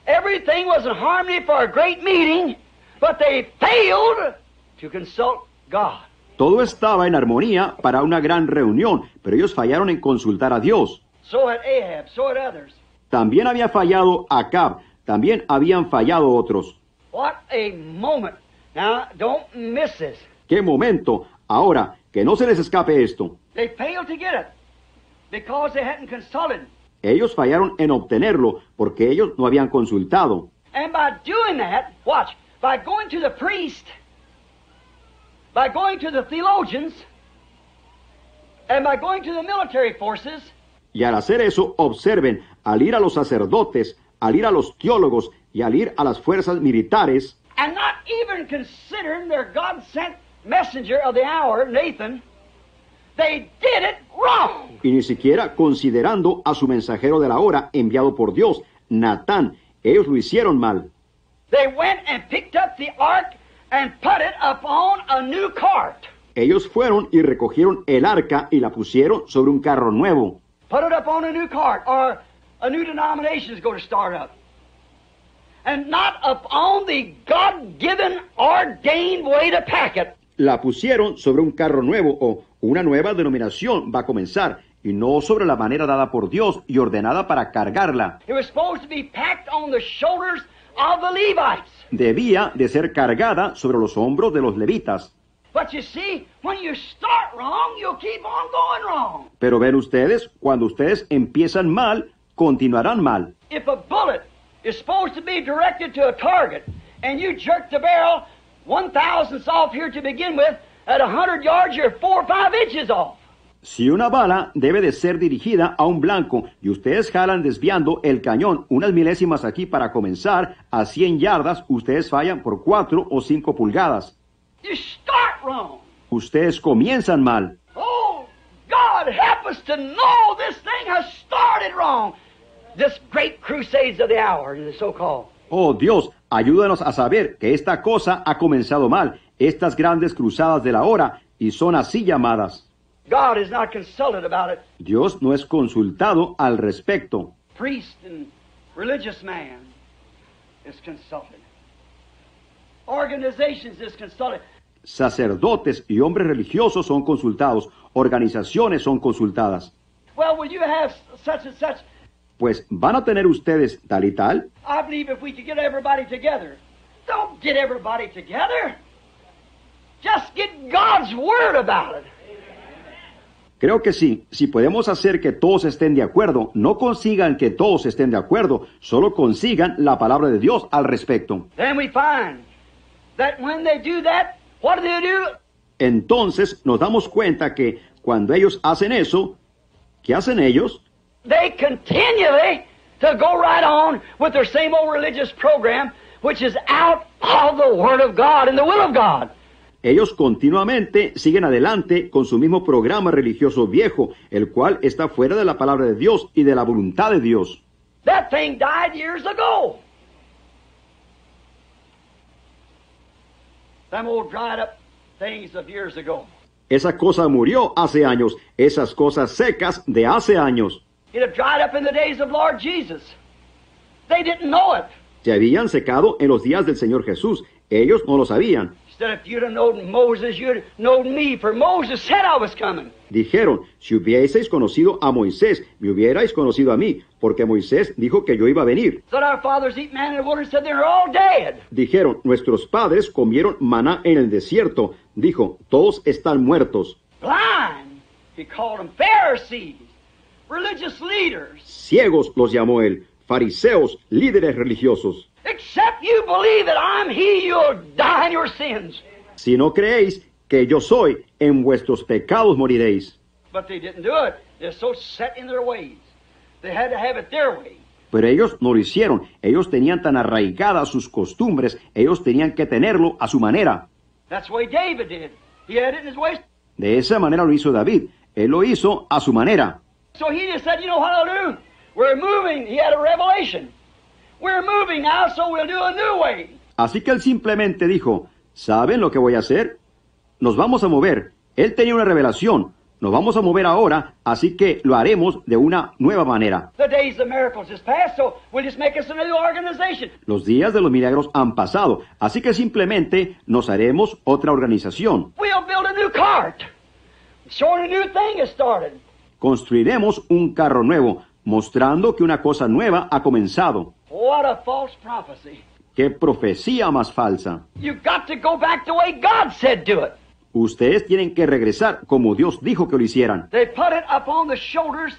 Everything was in harmony for a great meeting, but they failed to consult God. Todo estaba en armonía para una gran reunión, pero ellos fallaron en consultar a Dios. So had Ahab, so had others. También había fallado Acab, también habían fallado otros. What a moment. Now, don't miss this. ¡Qué momento! Ahora, que no se les escape esto. They failed to get it because they hadn't consulted. Ellos fallaron en obtenerlo porque ellos no habían consultado. By going to the theologians, and by going to the military forces, Y al hacer eso, observen, al ir a los sacerdotes, al ir a los teólogos y al ir a las fuerzas militares, and not even considering their God sent messenger of the hour, Nathan, they did it wrong. y ni siquiera considerando a su mensajero de la hora enviado por Dios, Natán, ellos lo hicieron mal. They went and picked up the ark and put it upon a new cart. Ellos fueron y recogieron el arca y la pusieron sobre un carro nuevo. Put it upon a new cart, or a new denomination is going to start up. And not upon the God given, ordained way to pack it. La pusieron sobre un carro nuevo o una nueva denominación va a comenzar y no sobre la manera dada por Dios y ordenada para cargarla. It was supposed to be packed on the shoulders of the Levites. Debía de ser cargada sobre los hombros de los levitas. But you see, when you start wrong, you'll keep on going wrong. Pero ven ustedes, cuando ustedes empiezan mal, continuarán mal. If a bullet is supposed to be directed to a target, and you jerk the barrel one thousandths off here to begin with, at a hundred yards, you're four or five inches off. Si una bala debe de ser dirigida a un blanco y ustedes jalan desviando el cañón unas milésimas aquí para comenzar, a 100 yardas ustedes fallan por 4 o 5 pulgadas. You start wrong. Ustedes comienzan mal. Oh, God, help us to know this thing has started wrong. This great crusades of the hour, the so-called. Oh Dios, ayúdanos a saber que esta cosa ha comenzado mal, estas grandes cruzadas de la hora, y son así llamadas. God is not consulted about it. Dios no es consultado al respecto. Priest and religious man is consulted. Organizations is consulted. Sacerdotes y hombres religiosos son consultados, organizaciones son consultadas. Well, will you have such and such? Pues van a tener ustedes tal y tal. I believe if we could get everybody together. Don't get everybody together. Just get God's word about it. Creo que sí, si podemos hacer que todos estén de acuerdo, no consigan que todos estén de acuerdo, solo consigan la palabra de Dios al respecto. Entonces nos damos cuenta que cuando ellos hacen eso, ¿qué hacen ellos? They continually to go right on with their same old religious program, which is out of the Word of God and the will of God. Ellos continuamente siguen adelante con su mismo programa religioso viejo, el cual está fuera de la palabra de Dios y de la voluntad de Dios. That thing died years ago. Them old dried up things of years ago. Esa cosa murió hace años, esas cosas secas de hace años. It had dried up in the days of Lord Jesus. They didn't know it. Se habían secado en los días del Señor Jesús. Ellos no lo sabían. Said if you'd have known Moses, you'd have known me, for Moses said I was coming. Dijeron, si hubieseis conocido a Moisés, me hubierais conocido a mí, porque Moisés dijo que yo iba a venir. Said our fathers eat man in the wilderness, said they're all dead. Dijeron, nuestros padres comieron maná en el desierto. Dijo, todos están muertos. Blind. He called them Pharisees, religious leaders. Ciegos los llamó él, fariseos, líderes religiosos. Except you believe that I'm He, you'll die in your sins. Si no creéis que yo soy, en vuestros pecados moriréis. But they didn't do it. They're so set in their ways. They had to have it their way. Pero ellos no lo hicieron. Ellos tenían tan arraigadas sus costumbres, ellos tenían que tenerlo a su manera. That's the way David did. He had it in his ways. De esa manera lo hizo David. Él lo hizo a su manera. So he just said, you know what I'll do? We're moving. He had a revelation. We're moving now, so we'll do a new way. Así que él simplemente dijo, ¿saben lo que voy a hacer? Nos vamos a mover. Él tenía una revelación. Nos vamos a mover ahora, así que lo haremos de una nueva manera. The days of miracles is past, so we'll just make us a new organization. Los días de los milagros han pasado, así que simplemente nos haremos otra organización. We'll build a new cart. Showing a new thing has started. Construiremos un carro nuevo, mostrando que una cosa nueva ha comenzado. What a false prophecy. ¡Qué profecía más falsa! Ustedes tienen que regresar como Dios dijo que lo hicieran. They put it upon the shoulders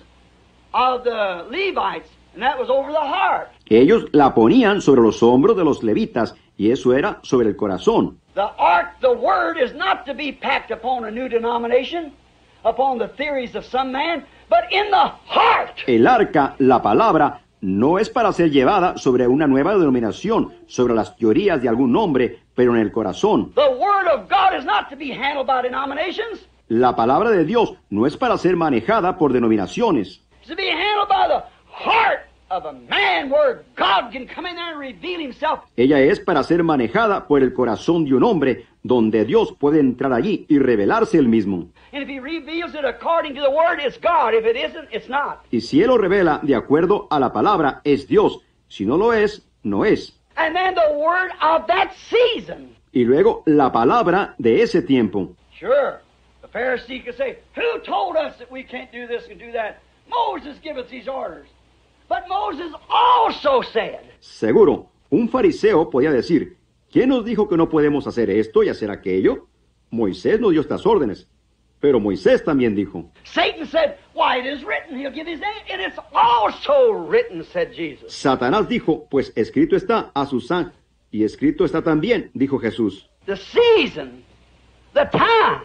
of the Levites, and that was over the heart. Ellos la ponían sobre los hombros de los levitas y eso era sobre el corazón. The ark, the word, is not to be packed upon a new denomination, upon the theories of some man, but in the heart. El arca, la palabra, no es para ser llevada sobre una nueva denominación, sobre las teorías de algún hombre, pero en el corazón. The word of God is not to be handled by denominations. La palabra de Dios no es para ser manejada por denominaciones. It's to be handled by the heart of a man where God can come in there and reveal himself. Ella es para ser manejada por el corazón de un hombre, donde Dios puede entrar allí y revelarse él mismo. And if he reveals it according to the word, it's God. If it isn't, it's not. Y si Él lo revela de acuerdo a la palabra, es Dios. Si no lo es, no es. And then the word of that season. Y luego la palabra de ese tiempo. Sure. The Pharisee could say, Who told us that we can't do this and do that? Moses gave us these orders. But Moses also said, Seguro, un fariseo podía decir, ¿quién nos dijo que no podemos hacer esto y hacer aquello? Moisés nos dio estas órdenes. Pero Moisés también dijo, Satan said, Why, it is written, he'll give his name, and it's also written, said Jesus. Satanás dijo, pues escrito está a Susán, y escrito está también, dijo Jesús. The season, the time.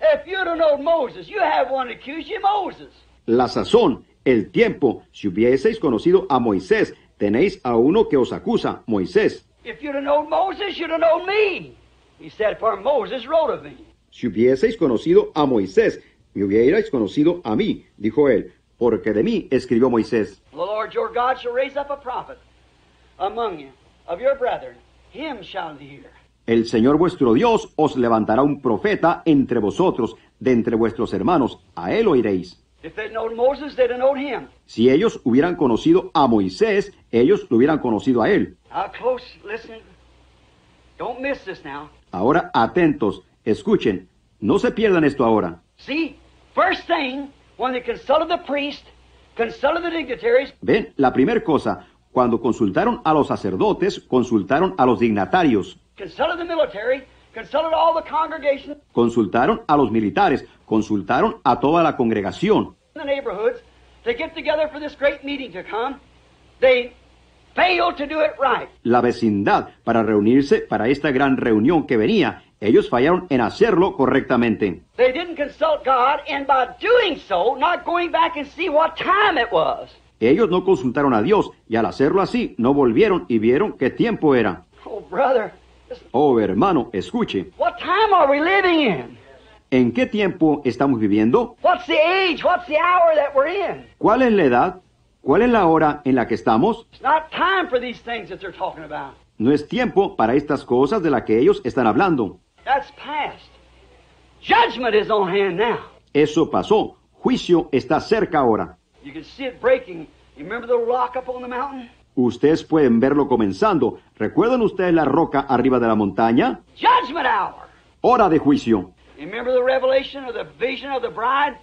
If you'd have known Moses, you have one you, Moses. La sazón, el tiempo, si hubieseis conocido a Moisés, tenéis a uno que os acusa, Moisés. If you'd have known Moses, you'd have known me. He said, For Moses wrote of me. Si hubieseis conocido a Moisés, me hubierais conocido a mí, dijo él, porque de mí escribió Moisés. The Lord your God shall raise up a prophet among you, of your brethren. Him shall hear. El Señor vuestro Dios os levantará un profeta entre vosotros, de entre vuestros hermanos, a él oiréis. If they'd known Moses, they'd have known him. Si ellos hubieran conocido a Moisés, ellos lo hubieran conocido a él. Close, listen. Don't miss this now. Ahora atentos, escuchen, no se pierdan esto ahora. See, first thing, when they consulted the priest, consulted the dignitaries, Ven, la primera cosa, cuando consultaron a los sacerdotes, consultaron a los dignatarios, consulted the military, consulted all the congregation consultaron a los militares, consultaron a toda la congregación. in the neighborhoods get together for this great meeting to come, they failed to do it right. La vecindad para reunirse para esta gran reunión que venía, ellos fallaron en hacerlo correctamente. They didn't consult God, and by doing so, not going back and see what time it was. Ellos no consultaron a Dios y al hacerlo así no volvieron y vieron qué tiempo era. Oh, brother, Oh hermano, escuche, what time are we living in? ¿en qué tiempo estamos viviendo? What's the age? What's the hour that we're in? ¿Cuál es la edad? ¿Cuál es la hora en la que estamos? It's not time for these things that they're talking about. No es tiempo para estas cosas de las que ellos están hablando. That's past. Judgment is on hand now. Eso pasó. Juicio está cerca ahora. You can see it breaking. You remember the rock up on the mountain? Ustedes pueden verlo comenzando. ¿Recuerdan ustedes la roca arriba de la montaña? Judgment hour. Hora de juicio. You remember the revelation or the vision of the bride?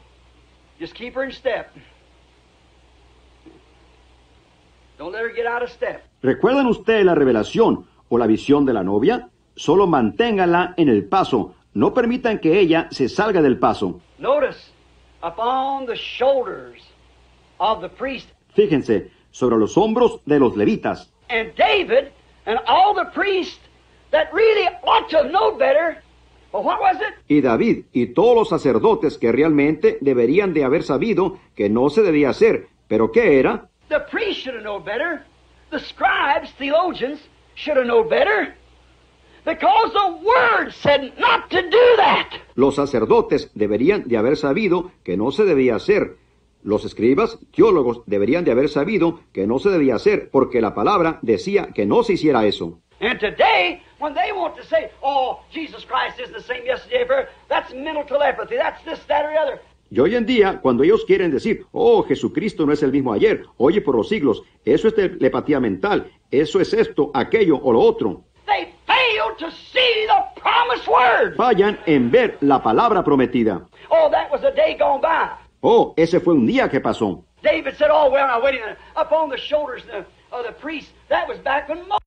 Just keep her in step. Don't let her get out of step. ¿Recuerdan ustedes la revelación o la visión de la novia? Solo manténganla en el paso. No permitan que ella se salga del paso. Notice, upon the shoulders of the priest Fíjense, sobre los hombros de los levitas. and David and all the priests that really ought to have known better. Well, what was it? Y David y todos los sacerdotes que realmente deberían de haber sabido que no se debía hacer. ¿Pero qué era? The priests should have known better. The scribes, theologians, should have known better. Because the Word said not to do that. Los sacerdotes deberían de haber sabido que no se debía hacer. Los escribas, teólogos, deberían de haber sabido que no se debía hacer porque la palabra decía que no se hiciera eso. And today, when they want to say, oh, Jesus Christ isn't the same yesterday, forever, that's mental telepathy, that's this, that, or the other. Y hoy en día, cuando ellos quieren decir, oh, Jesucristo no es el mismo ayer, oye por los siglos, eso es telepatía mental, eso es esto, aquello o lo otro. To see the promised word. Vayan en ver la palabra prometida. Oh, that was a day gone by. Oh, ese fue un día que pasó. David said, oh, well, now wait a minute. Up on the shoulders of the, of the priest, that was back when Mo-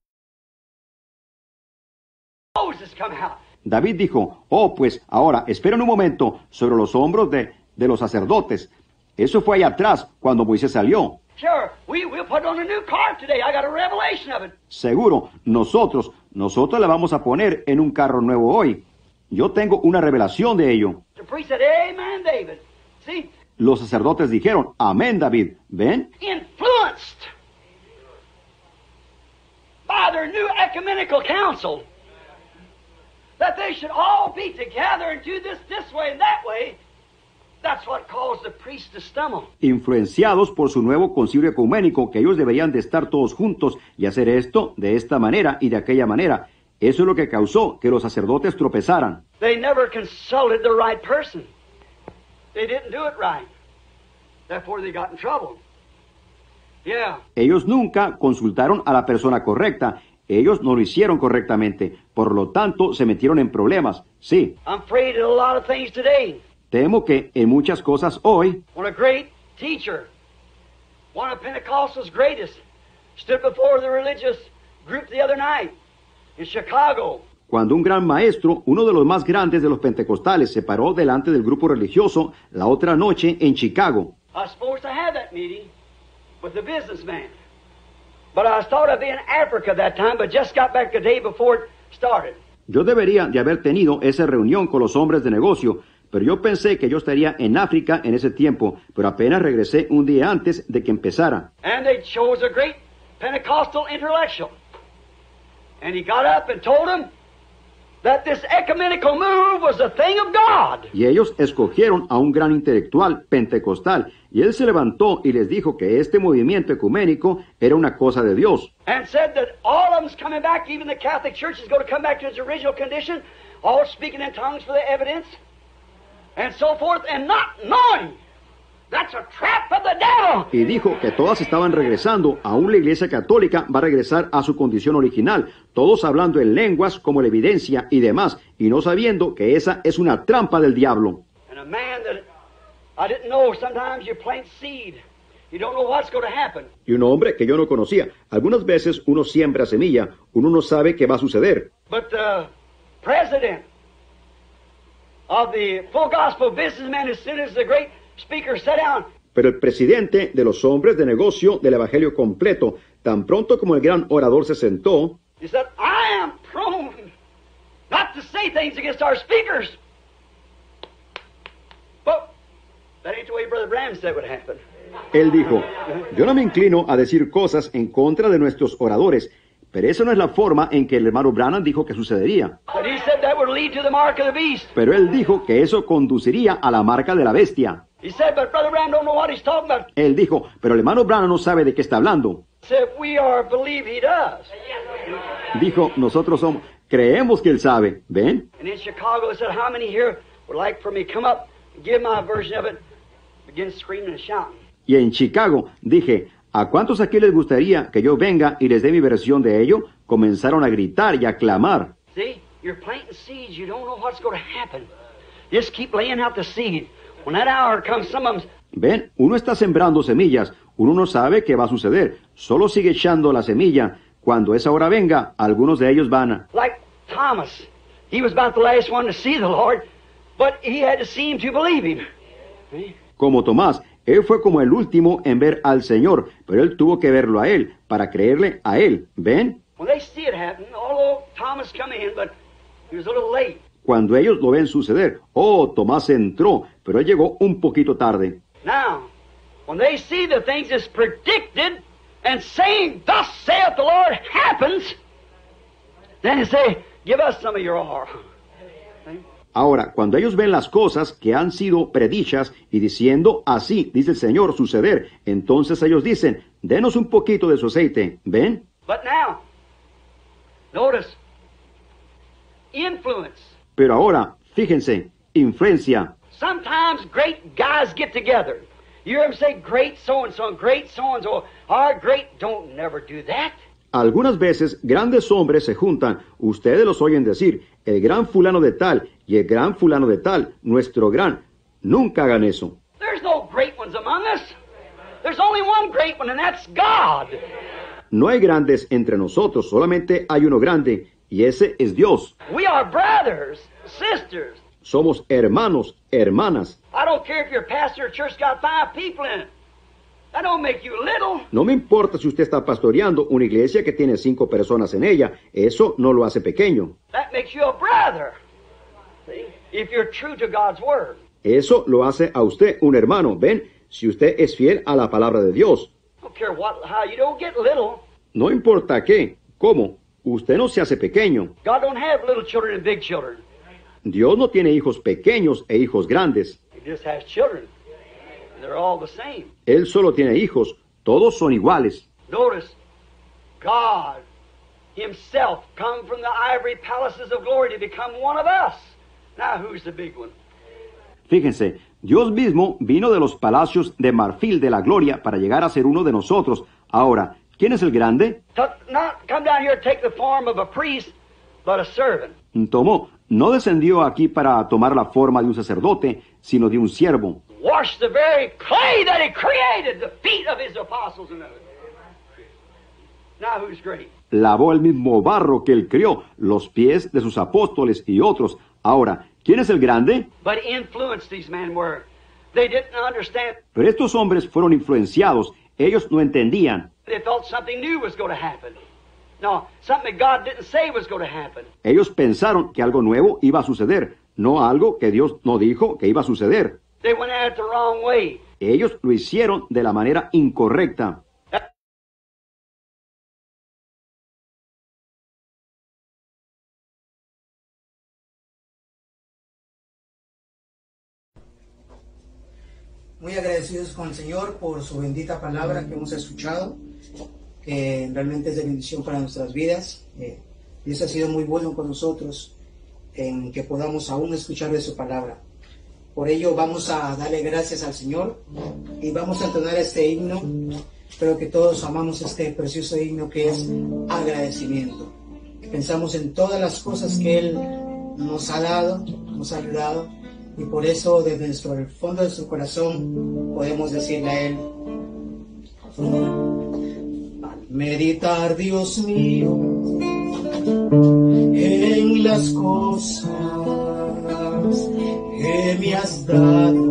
Moses come out. David dijo, oh, pues ahora, esperen un momento, sobre los hombros de, de los sacerdotes. Eso fue allá atrás, cuando Moisés salió. Sure, we, we'll put on a new today. I got a revelation of it. Seguro, nosotros, nosotros le vamos a poner en un carro nuevo hoy. Yo tengo una revelación de ello. Los sacerdotes dijeron, amén, David. ¿Ven? influenced by their new ecumenical council that they should all be together and do this this way and that way. Influenciados por su nuevo concilio ecuménico, que ellos deberían de estar todos juntos y hacer esto de esta manera y de aquella manera. Eso es lo que causó que los sacerdotes tropezaran. They never consulted the right person. They didn't do it right. Therefore, they got in trouble. Yeah. Ellos nunca consultaron a la persona correcta. Ellos no lo hicieron correctamente. Por lo tanto, se metieron en problemas. Sí, I'm afraid of a lot of things today. Temo que en muchas cosas hoy, When a great teacher, one of Pentecostal's greatest, stood before the religious group the other night in Chicago. cuando un gran maestro, uno de los más grandes de los pentecostales, se paró delante del grupo religioso la otra noche en Chicago. I was supposed to have that meeting with the businessman. But I thought I'd be in Africa that time, but just got back the day before it started. Yo debería de haber tenido esa reunión con los hombres de negocio, pero yo pensé que yo estaría en África en ese tiempo, pero apenas regresé un día antes de que empezara. And they chose a great Pentecostal intellectual. And he got up and told them that this ecumenical move was a thing of God. Y ellos escogieron a un gran intelectual pentecostal, y él se levantó y les dijo que este movimiento ecuménico era una cosa de Dios. and said that all of them's coming back, even the Catholic Church is going to come back to its original condition, all speaking in tongues for the evidence, and so forth, and not knowing. That's a trap of the devil. Y dijo que todas estaban regresando, aún la iglesia católica va a regresar a su condición original, todos hablando en lenguas como la evidencia y demás, y no sabiendo que esa es una trampa del diablo. And a man that I didn't know, sometimes you plant seed. You don't know what's going to happen. Y un hombre que yo no conocía. Algunas veces uno siembra semilla, uno no sabe qué va a suceder. But the president Pero el presidente de los hombres de negocio del Evangelio completo, tan pronto como el gran orador se sentó, he said, I am prone not to say things against our speakers. But that ain't the way Brother Bram said would happen. él dijo, yo no me inclino a decir cosas en contra de nuestros oradores, pero esa no es la forma en que el hermano Branham dijo que sucedería. Pero él dijo que eso conduciría a la marca de la bestia. He said, but Brother Bram don't know what he's talking about. Él dijo, pero el hermano Branham no sabe de qué está hablando. Dijo, nosotros somos, creemos que él sabe. ¿Ven? Y en Chicago dije, ¿a cuántos aquí les gustaría que yo venga y les dé mi versión de ello? Comenzaron a gritar y a clamar. See, you're planting seeds. You don't know what's going to happen. Just keep laying out the seed. When that hour comes, some of them, Ven, uno está sembrando semillas, uno no sabe qué va a suceder, solo sigue echando la semilla. Cuando esa hora venga, algunos de ellos van a... like Thomas, he was about the last one to see the Lord, but he had to see him to believe him. Como Tomás, él fue como el último en ver al Señor, pero él tuvo que verlo a él para creerle a él. ¿Ven? Cuando ellos lo ven suceder, oh, Tomás entró, pero él llegó un poquito tarde. Now, when they see the things that's predicted and saying, Thus saith the Lord, happens, then they say, Give us some of your oil. Ahora, cuando ellos ven las cosas que han sido predichas y diciendo así, dice el Señor, suceder, entonces ellos dicen, denos un poquito de su aceite. ¿Ven? But now, Notice influence. Pero ahora, fíjense, influencia. Sometimes great guys get together. You hear them say, great so and so, great so and so. Our great don't never do that. Algunas veces grandes hombres se juntan, ustedes los oyen decir, el gran fulano de tal y el gran fulano de tal, nuestro gran. Nunca hagan eso. There's no great ones among us. There's only one great one, and that's God. No hay grandes entre nosotros, solamente hay uno grande, y ese es Dios. We are brothers, sisters. Somos hermanos, hermanas. I don't care if your pastor or church got five people in it. That don't make you little. No me importa si usted está pastoreando una iglesia que tiene cinco personas en ella, eso no lo hace pequeño. That makes you a brother. See? If you're true to God's word. Eso lo hace a usted un hermano. Ven, si usted es fiel a la palabra de Dios. Don't care what how you don't get little. No importa qué, cómo, usted no se hace pequeño. God don't have little children and big children. Dios no tiene hijos pequeños e hijos grandes. He just has children. They're all the same. Él solo tiene hijos, todos son iguales. Notice, God Himself come from the ivory palaces of glory to become one of us. Now, who's the big one? Fíjense, Dios mismo vino de los palacios de marfil de la gloria para llegar a ser uno de nosotros. Ahora, ¿quién es el grande? Tomó, no descendió aquí para tomar la forma de un sacerdote, sino de un siervo. Wash the very clay that He created, the feet of His apostles and others. Now, who's great? Lavó el mismo barro que él crió, los pies de sus apóstoles y otros. Ahora, ¿quién es el grande? But influenced these men were. They didn't understand. Pero estos hombres fueron influenciados, ellos no entendían. They thought something new was going to happen. No, something that God didn't say was going to happen. Ellos pensaron que algo nuevo iba a suceder, no algo que Dios no dijo que iba a suceder. They went at it the wrong way. Ellos lo hicieron de la manera incorrecta. Muy agradecidos con el Señor por su bendita palabra que hemos escuchado, que realmente es de bendición para nuestras vidas. Eh, Dios ha sido muy bueno con nosotros en que podamos aún escuchar de su palabra. Por ello vamos a darle gracias al Señor y vamos a entonar este himno. Espero que todos amamos este precioso himno que es agradecimiento. Pensamos en todas las cosas que Él nos ha dado, nos ha ayudado y por eso desde nuestro, el fondo de su corazón podemos decirle a Él, meditar Dios mío en las cosas que me has dado.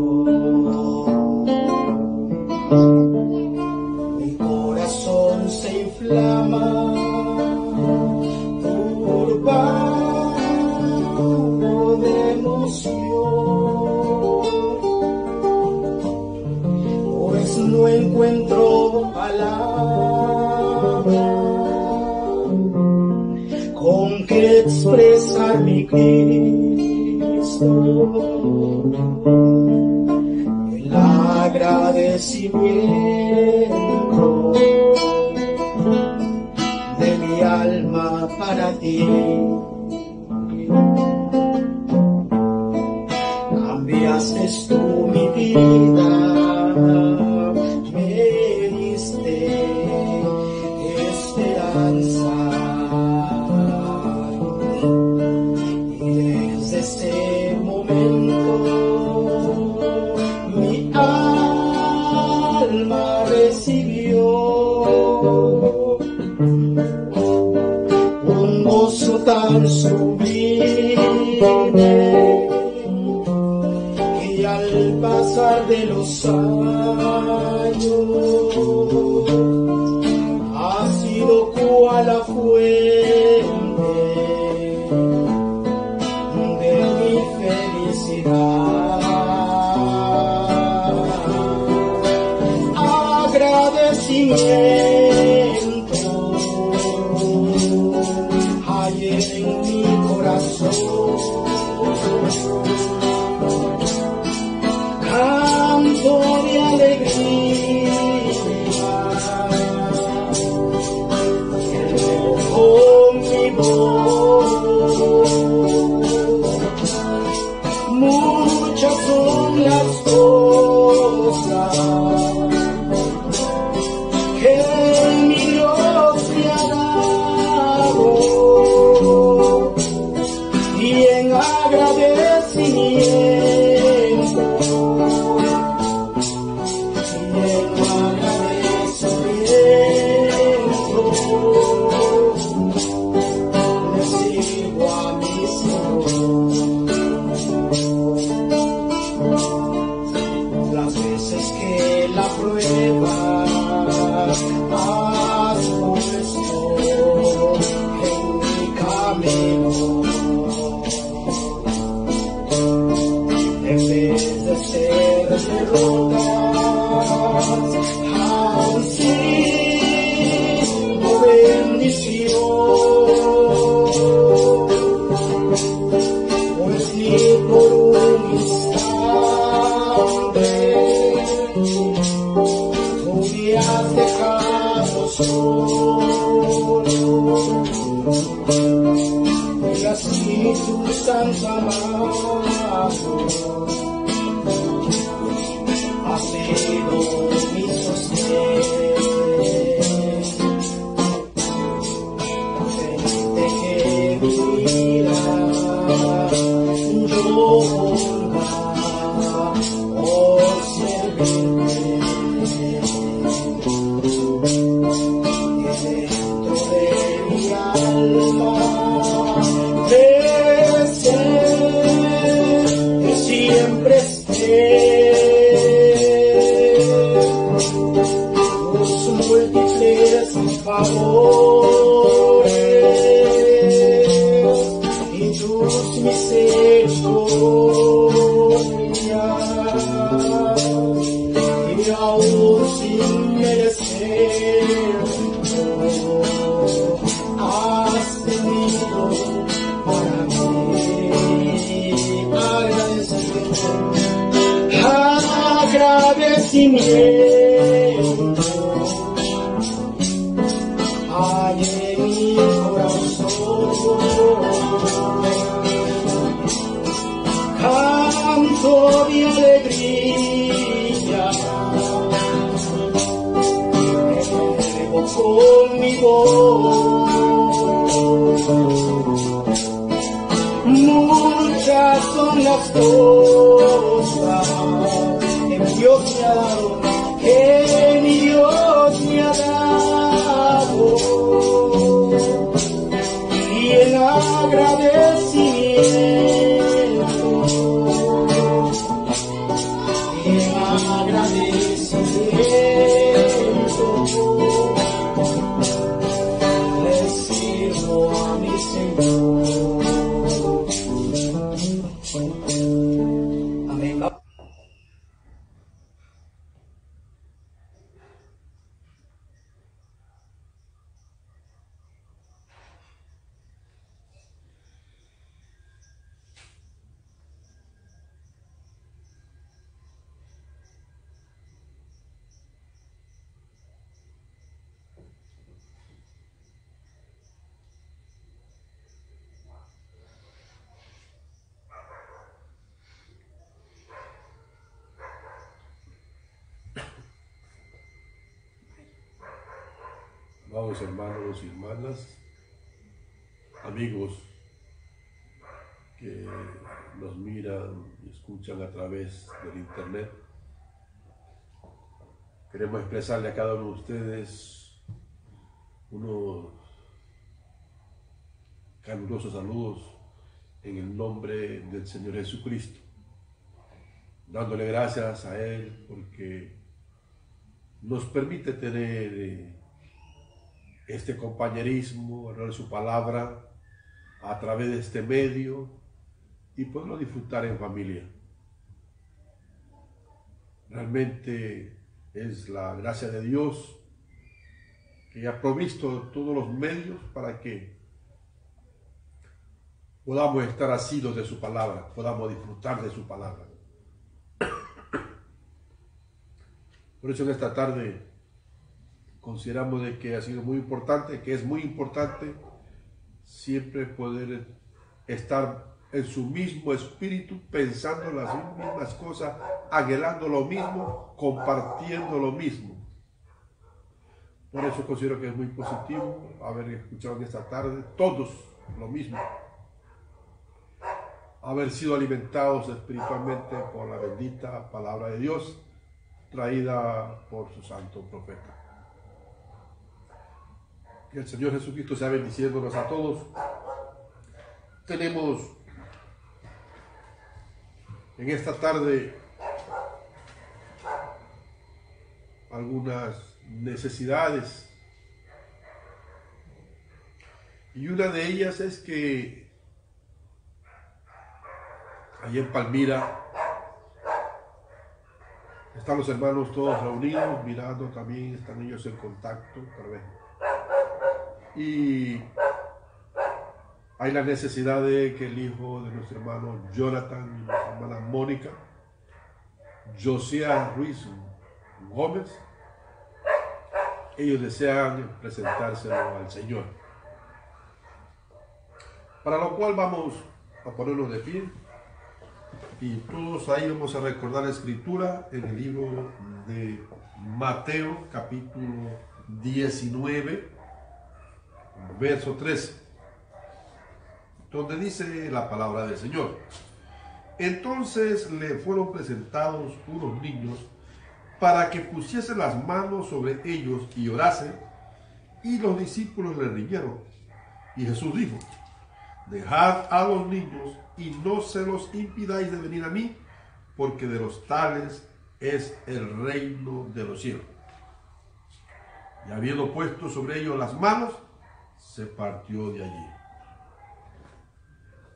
Mi corazón se inflama, turbado de emoción, pues no encuentro palabras con que expresar mi Cristo. Agradecimiento de mi alma para ti. Alegría con agradecimiento, hermanas, amigos que nos miran y escuchan a través del internet, queremos expresarle a cada uno de ustedes unos calurosos saludos en el nombre del Señor Jesucristo, dándole gracias a Él porque nos permite tener eh, este compañerismo, hablar su palabra a través de este medio y poderlo disfrutar en familia. Realmente es la gracia de Dios que ha provisto todos los medios para que podamos estar asidos de su palabra, podamos disfrutar de su palabra. Por eso en esta tarde consideramos de que ha sido muy importante, que es muy importante siempre poder estar en su mismo espíritu, pensando las mismas cosas, anhelando lo mismo, compartiendo lo mismo. Por eso considero que es muy positivo haber escuchado en esta tarde todos lo mismo. Haber sido alimentados espiritualmente por la bendita palabra de Dios traída por su santo profeta. Que el Señor Jesucristo sea bendiciéndonos a todos. Tenemos en esta tarde algunas necesidades. Y una de ellas es que allí en Palmira están los hermanos todos reunidos, mirando también, están ellos en contacto, tal vez. Y hay la necesidad de que el hijo de nuestro hermano Jonathan y nuestra hermana Mónica, José Ruiz Gómez, ellos desean presentárselo al Señor. Para lo cual vamos a ponernos de pie y todos ahí vamos a recordar la escritura en el libro de Mateo capítulo 19, verso 13, donde dice la palabra del Señor. Entonces le fueron presentados unos niños para que pusiese las manos sobre ellos y orasen, y los discípulos le riñeron. Y Jesús dijo, dejad a los niños y no se los impidáis de venir a mí, porque de los tales es el reino de los cielos. Y habiendo puesto sobre ellos las manos, se partió de allí.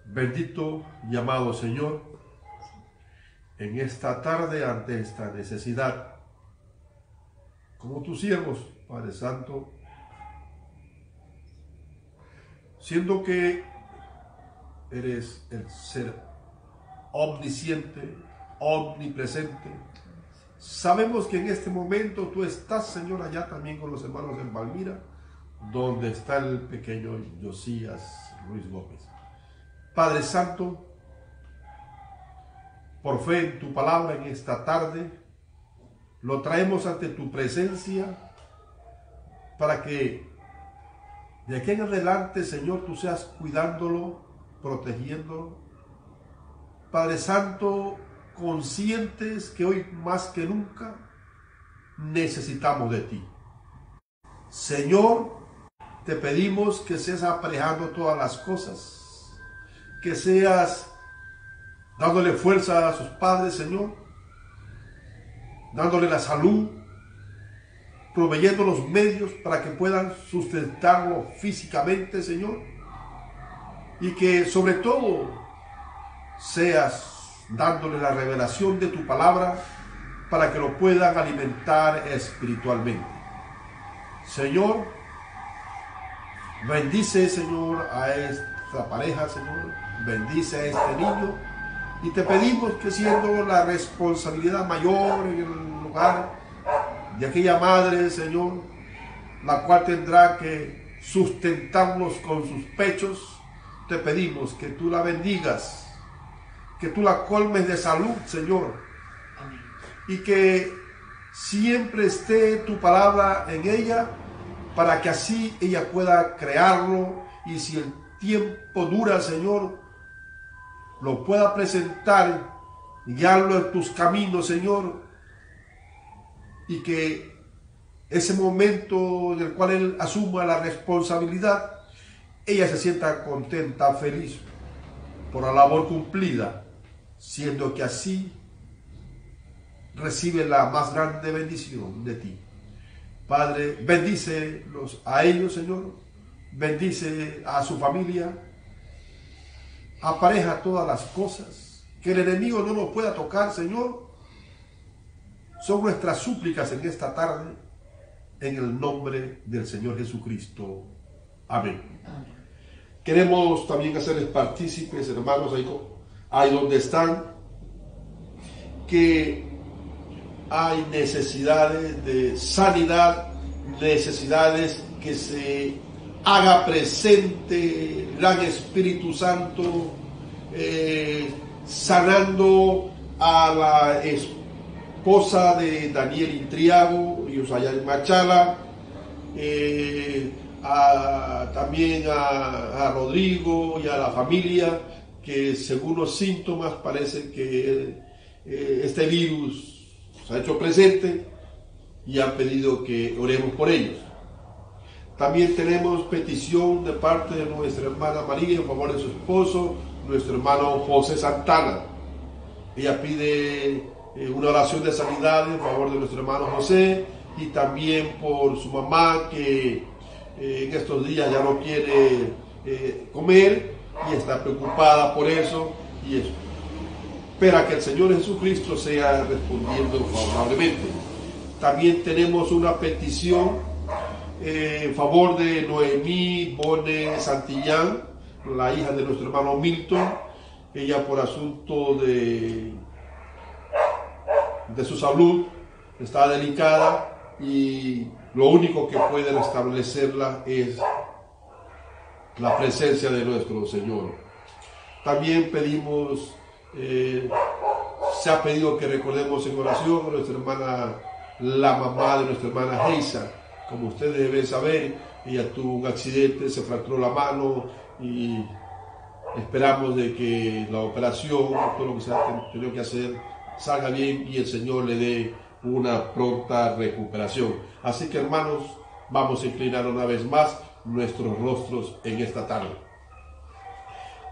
Bendito y amado Señor, en esta tarde ante esta necesidad, como tus siervos, Padre Santo, siendo que eres el ser omnisciente, omnipresente. Sabemos que en este momento tú estás, Señor, allá también con los hermanos en Palmira, donde está el pequeño Josías Luis Gómez. Padre Santo, por fe en tu palabra en esta tarde, lo traemos ante tu presencia para que de aquí en adelante, Señor, tú seas cuidándolo, protegiéndolo. Padre Santo, conscientes que hoy más que nunca necesitamos de ti. Señor, te pedimos que seas aparejando todas las cosas, que seas dándole fuerza a sus padres, Señor, dándole la salud, proveyendo los medios para que puedan sustentarlo físicamente, Señor, y que sobre todo seas dándole la revelación de tu palabra para que lo puedan alimentar espiritualmente. Señor, bendice, Señor, a esta pareja, Señor, bendice a este niño. Y te pedimos que siendo la responsabilidad mayor en el lugar de aquella madre, Señor, la cual tendrá que sustentarnos con sus pechos, te pedimos que tú la bendigas, que tú la colmes de salud, Señor, y que siempre esté tu palabra en ella para que así ella pueda crearlo y si el tiempo dura, Señor, lo pueda presentar, guiarlo en tus caminos, Señor, y que ese momento en el cual Él asuma la responsabilidad, ella se sienta contenta, feliz por la labor cumplida, siendo que así recibe la más grande bendición de ti. Padre, bendice a ellos, Señor, bendice a su familia, apareja todas las cosas, que el enemigo no nos pueda tocar, Señor. Son nuestras súplicas en esta tarde, en el nombre del Señor Jesucristo. Amén. Queremos también hacerles partícipes, hermanos, ahí, ahí donde están, que hay necesidades de sanidad, necesidades que se haga presente, gran Espíritu Santo, eh, sanando a la esposa de Daniel Intriago y Usayar Machala, eh, a- también a, Rodrigo y a la familia, que según los síntomas parece que eh, este virus se ha hecho presente y han pedido que oremos por ellos. También tenemos petición de parte de nuestra hermana María en favor de su esposo, nuestro hermano José Santana. Ella pide eh, una oración de sanidad en favor de nuestro hermano José y también por su mamá que eh, en estos días ya no quiere eh, comer y está preocupada por eso y eso. Espera que el Señor Jesucristo sea respondiendo favorablemente. También tenemos una petición eh, en favor de Noemí Bone Santillán, la hija de nuestro hermano Milton, ella por asunto de, de su salud está delicada y lo único que puede restablecerla es la presencia de nuestro Señor. También pedimos, eh, se ha pedido que recordemos en oración a nuestra hermana, la mamá de nuestra hermana Heisa. Como ustedes deben saber, ella tuvo un accidente, se fracturó la mano y esperamos de que la operación, todo lo que se ha tenido que hacer, salga bien y el Señor le dé una pronta recuperación. Así que hermanos, vamos a inclinar una vez más nuestros rostros en esta tarde.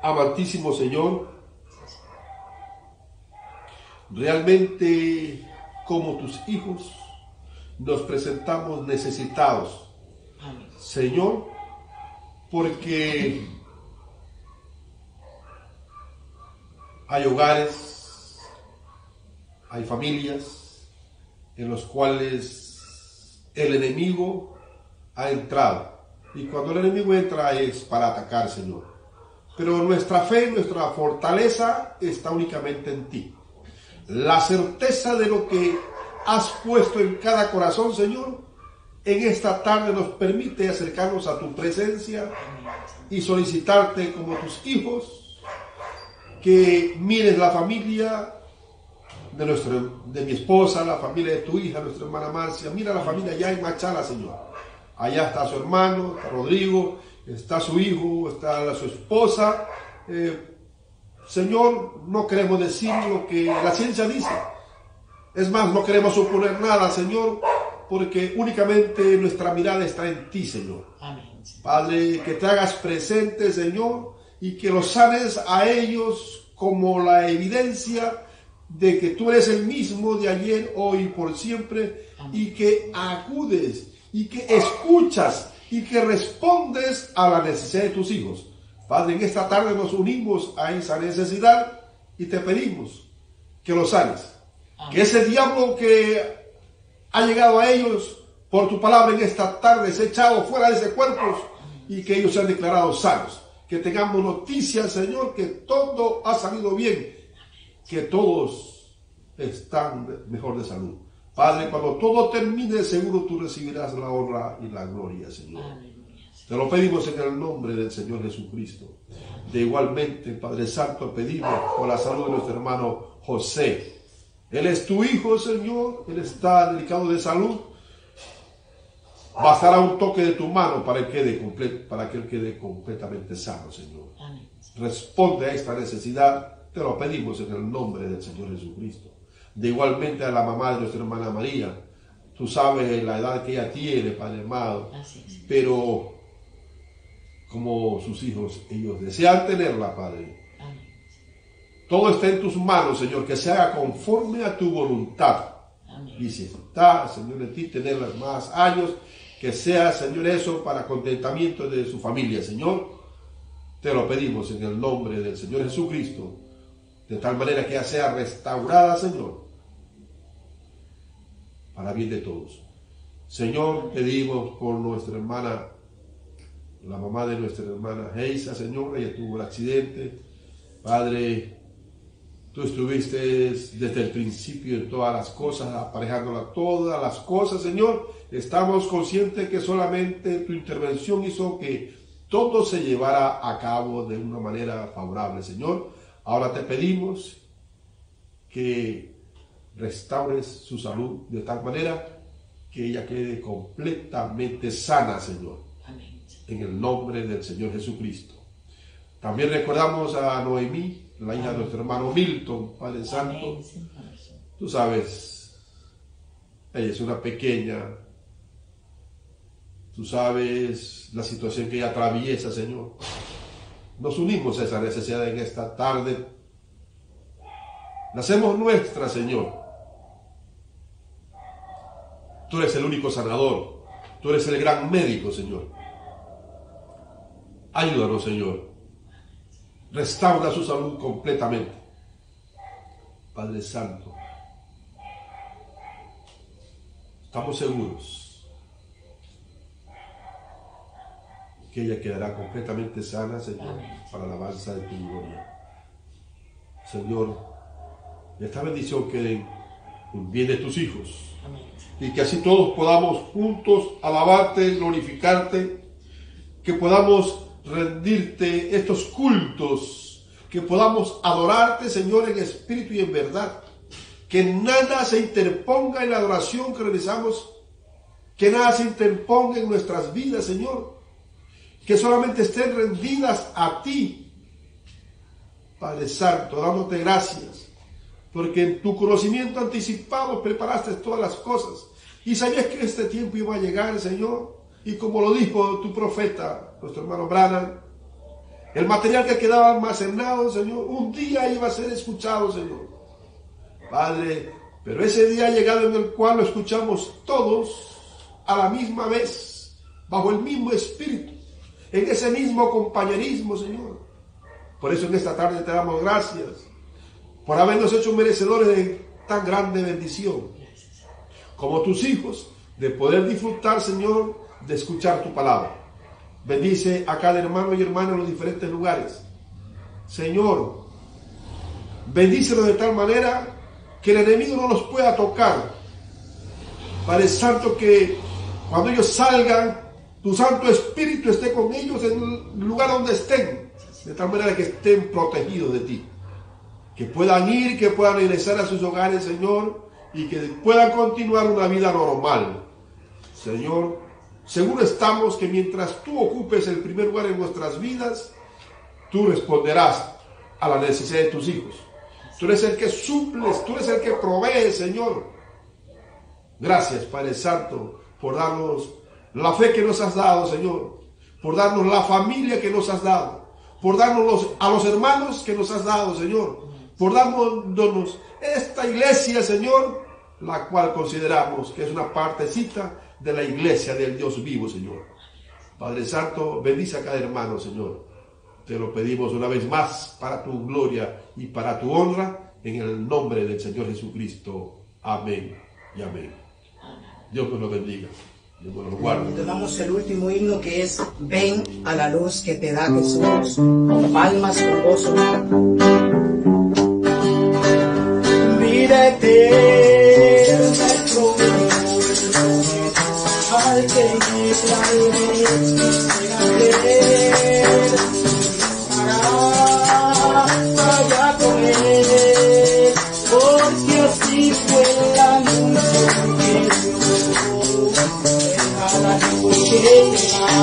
Amantísimo Señor, realmente como tus hijos nos presentamos necesitados. Señor, porque hay hogares, hay familias en los cuales el enemigo ha entrado. Y cuando el enemigo entra es para atacar, Señor. Pero nuestra fe, nuestra fortaleza está únicamente en ti. La certeza de lo que has puesto en cada corazón, Señor, en esta tarde nos permite acercarnos a tu presencia y solicitarte como tus hijos que mires la familia de, nuestro, de mi esposa, la familia de tu hija, nuestra hermana Marcia. Mira la familia allá en Machala, Señor. Allá está su hermano, está Rodrigo, está su hijo, está su esposa. Eh, Señor, no queremos decir lo que la ciencia dice. Es más, no queremos suponer nada, Señor, porque únicamente nuestra mirada está en ti, Señor. Amén. Padre, que te hagas presente, Señor, y que los sanes a ellos como la evidencia de que tú eres el mismo de ayer, hoy y por siempre, y que acudes y que escuchas y que respondes a la necesidad de tus hijos. Padre, en esta tarde nos unimos a esa necesidad y te pedimos que los sanes. Que ese diablo que ha llegado a ellos por tu palabra en esta tarde sea echado fuera de ese cuerpo y que ellos sean declarados sanos. Que tengamos noticias, Señor, que todo ha salido bien, que todos están mejor de salud. Padre, cuando todo termine, seguro tú recibirás la honra y la gloria, Señor. Te lo pedimos en el nombre del Señor Jesucristo. De igualmente, Padre Santo, pedimos por la salud de nuestro hermano José. Él es tu hijo, Señor. Él está delicado de salud. Bastará un toque de tu mano para, que quede para que él quede completamente sano, Señor. Responde a esta necesidad. Te lo pedimos en el nombre del Señor Jesucristo. De igualmente a la mamá de nuestra hermana María. Tú sabes la edad que ella tiene, Padre amado pero como sus hijos, ellos desean tenerla, Padre. Amén. Todo está en tus manos, Señor, que se haga conforme a tu voluntad. Amén. Y si está, Señor, en ti tenerla más años, que sea, Señor, eso para contentamiento de su familia, Señor. Te lo pedimos en el nombre del Señor Jesucristo, de tal manera que ella sea restaurada, Señor, para bien de todos. Señor, pedimos por nuestra hermana, la mamá de nuestra hermana Heisa, Señor, ella tuvo un accidente. Padre, tú estuviste desde el principio en todas las cosas, aparejándola todas las cosas, Señor. Estamos conscientes que solamente tu intervención hizo que todo se llevara a cabo de una manera favorable, Señor. Ahora te pedimos que restaures su salud de tal manera que ella quede completamente sana, Señor, en el nombre del Señor Jesucristo. También recordamos a Noemí, la hija de nuestro hermano Milton, Padre Santo. Tú sabes, ella es una pequeña. Tú sabes la situación que ella atraviesa, Señor. Nos unimos a esa necesidad en esta tarde. La hacemos nuestra, Señor. Tú eres el único sanador. Tú eres el gran médico, Señor. Ayúdanos, Señor. Restaura su salud completamente. Padre Santo. Estamos seguros que ella quedará completamente sana, Señor, para la alabanza de tu gloria. Señor, esta bendición quede en bien de tus hijos. Y que así todos podamos juntos alabarte, glorificarte, que podamos rendirte estos cultos, que podamos adorarte, Señor, en espíritu y en verdad. Que nada se interponga en la adoración que realizamos, que nada se interponga en nuestras vidas, Señor. Que solamente estén rendidas a ti, Padre Santo, dándote gracias, porque en tu conocimiento anticipado preparaste todas las cosas y sabías que este tiempo iba a llegar, Señor. Y como lo dijo tu profeta, nuestro hermano Branham, el material que quedaba almacenado, Señor, un día iba a ser escuchado, Señor. Padre, pero ese día ha llegado en el cual lo escuchamos todos a la misma vez, bajo el mismo espíritu, en ese mismo compañerismo, Señor. Por eso en esta tarde te damos gracias por habernos hecho merecedores de tan grande bendición. Como tus hijos, de poder disfrutar, Señor, de escuchar tu palabra. Bendice a cada hermano y hermana en los diferentes lugares. Señor, bendícelo de tal manera que el enemigo no los pueda tocar. Padre Santo, que cuando ellos salgan, tu Santo Espíritu esté con ellos en el lugar donde estén, de tal manera que estén protegidos de ti. Que puedan ir, que puedan regresar a sus hogares, Señor, y que puedan continuar una vida normal. Señor, seguro estamos que mientras tú ocupes el primer lugar en nuestras vidas, tú responderás a la necesidad de tus hijos. Tú eres el que suples, tú eres el que provee, Señor. Gracias, Padre Santo, por darnos la fe que nos has dado, Señor. Por darnos la familia que nos has dado. Por darnos a los hermanos que nos has dado, Señor. Por darnos esta iglesia, Señor, la cual consideramos que es una partecita de la iglesia del Dios vivo, Señor. Padre Santo, bendice a cada hermano, Señor. Te lo pedimos una vez más para tu gloria y para tu honra, en el nombre del Señor Jesucristo. Amén y amén. Dios nos lo bendiga. Dios nos lo guarde. Te damos el último himno que es Ven a la luz que te da Jesús, con palmas, con gozo. Vida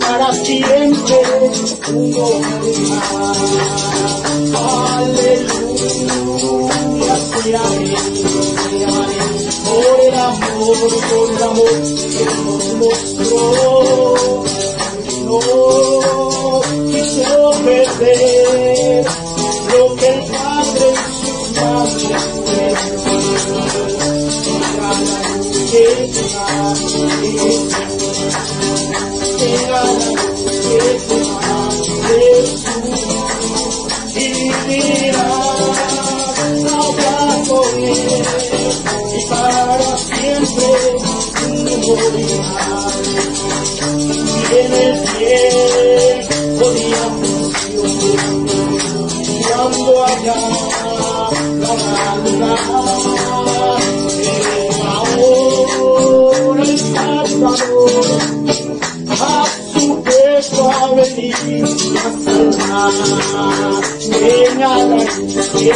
para siempre uno morirá Aleluya, sea por el amor, por el amor que nos mostró. Que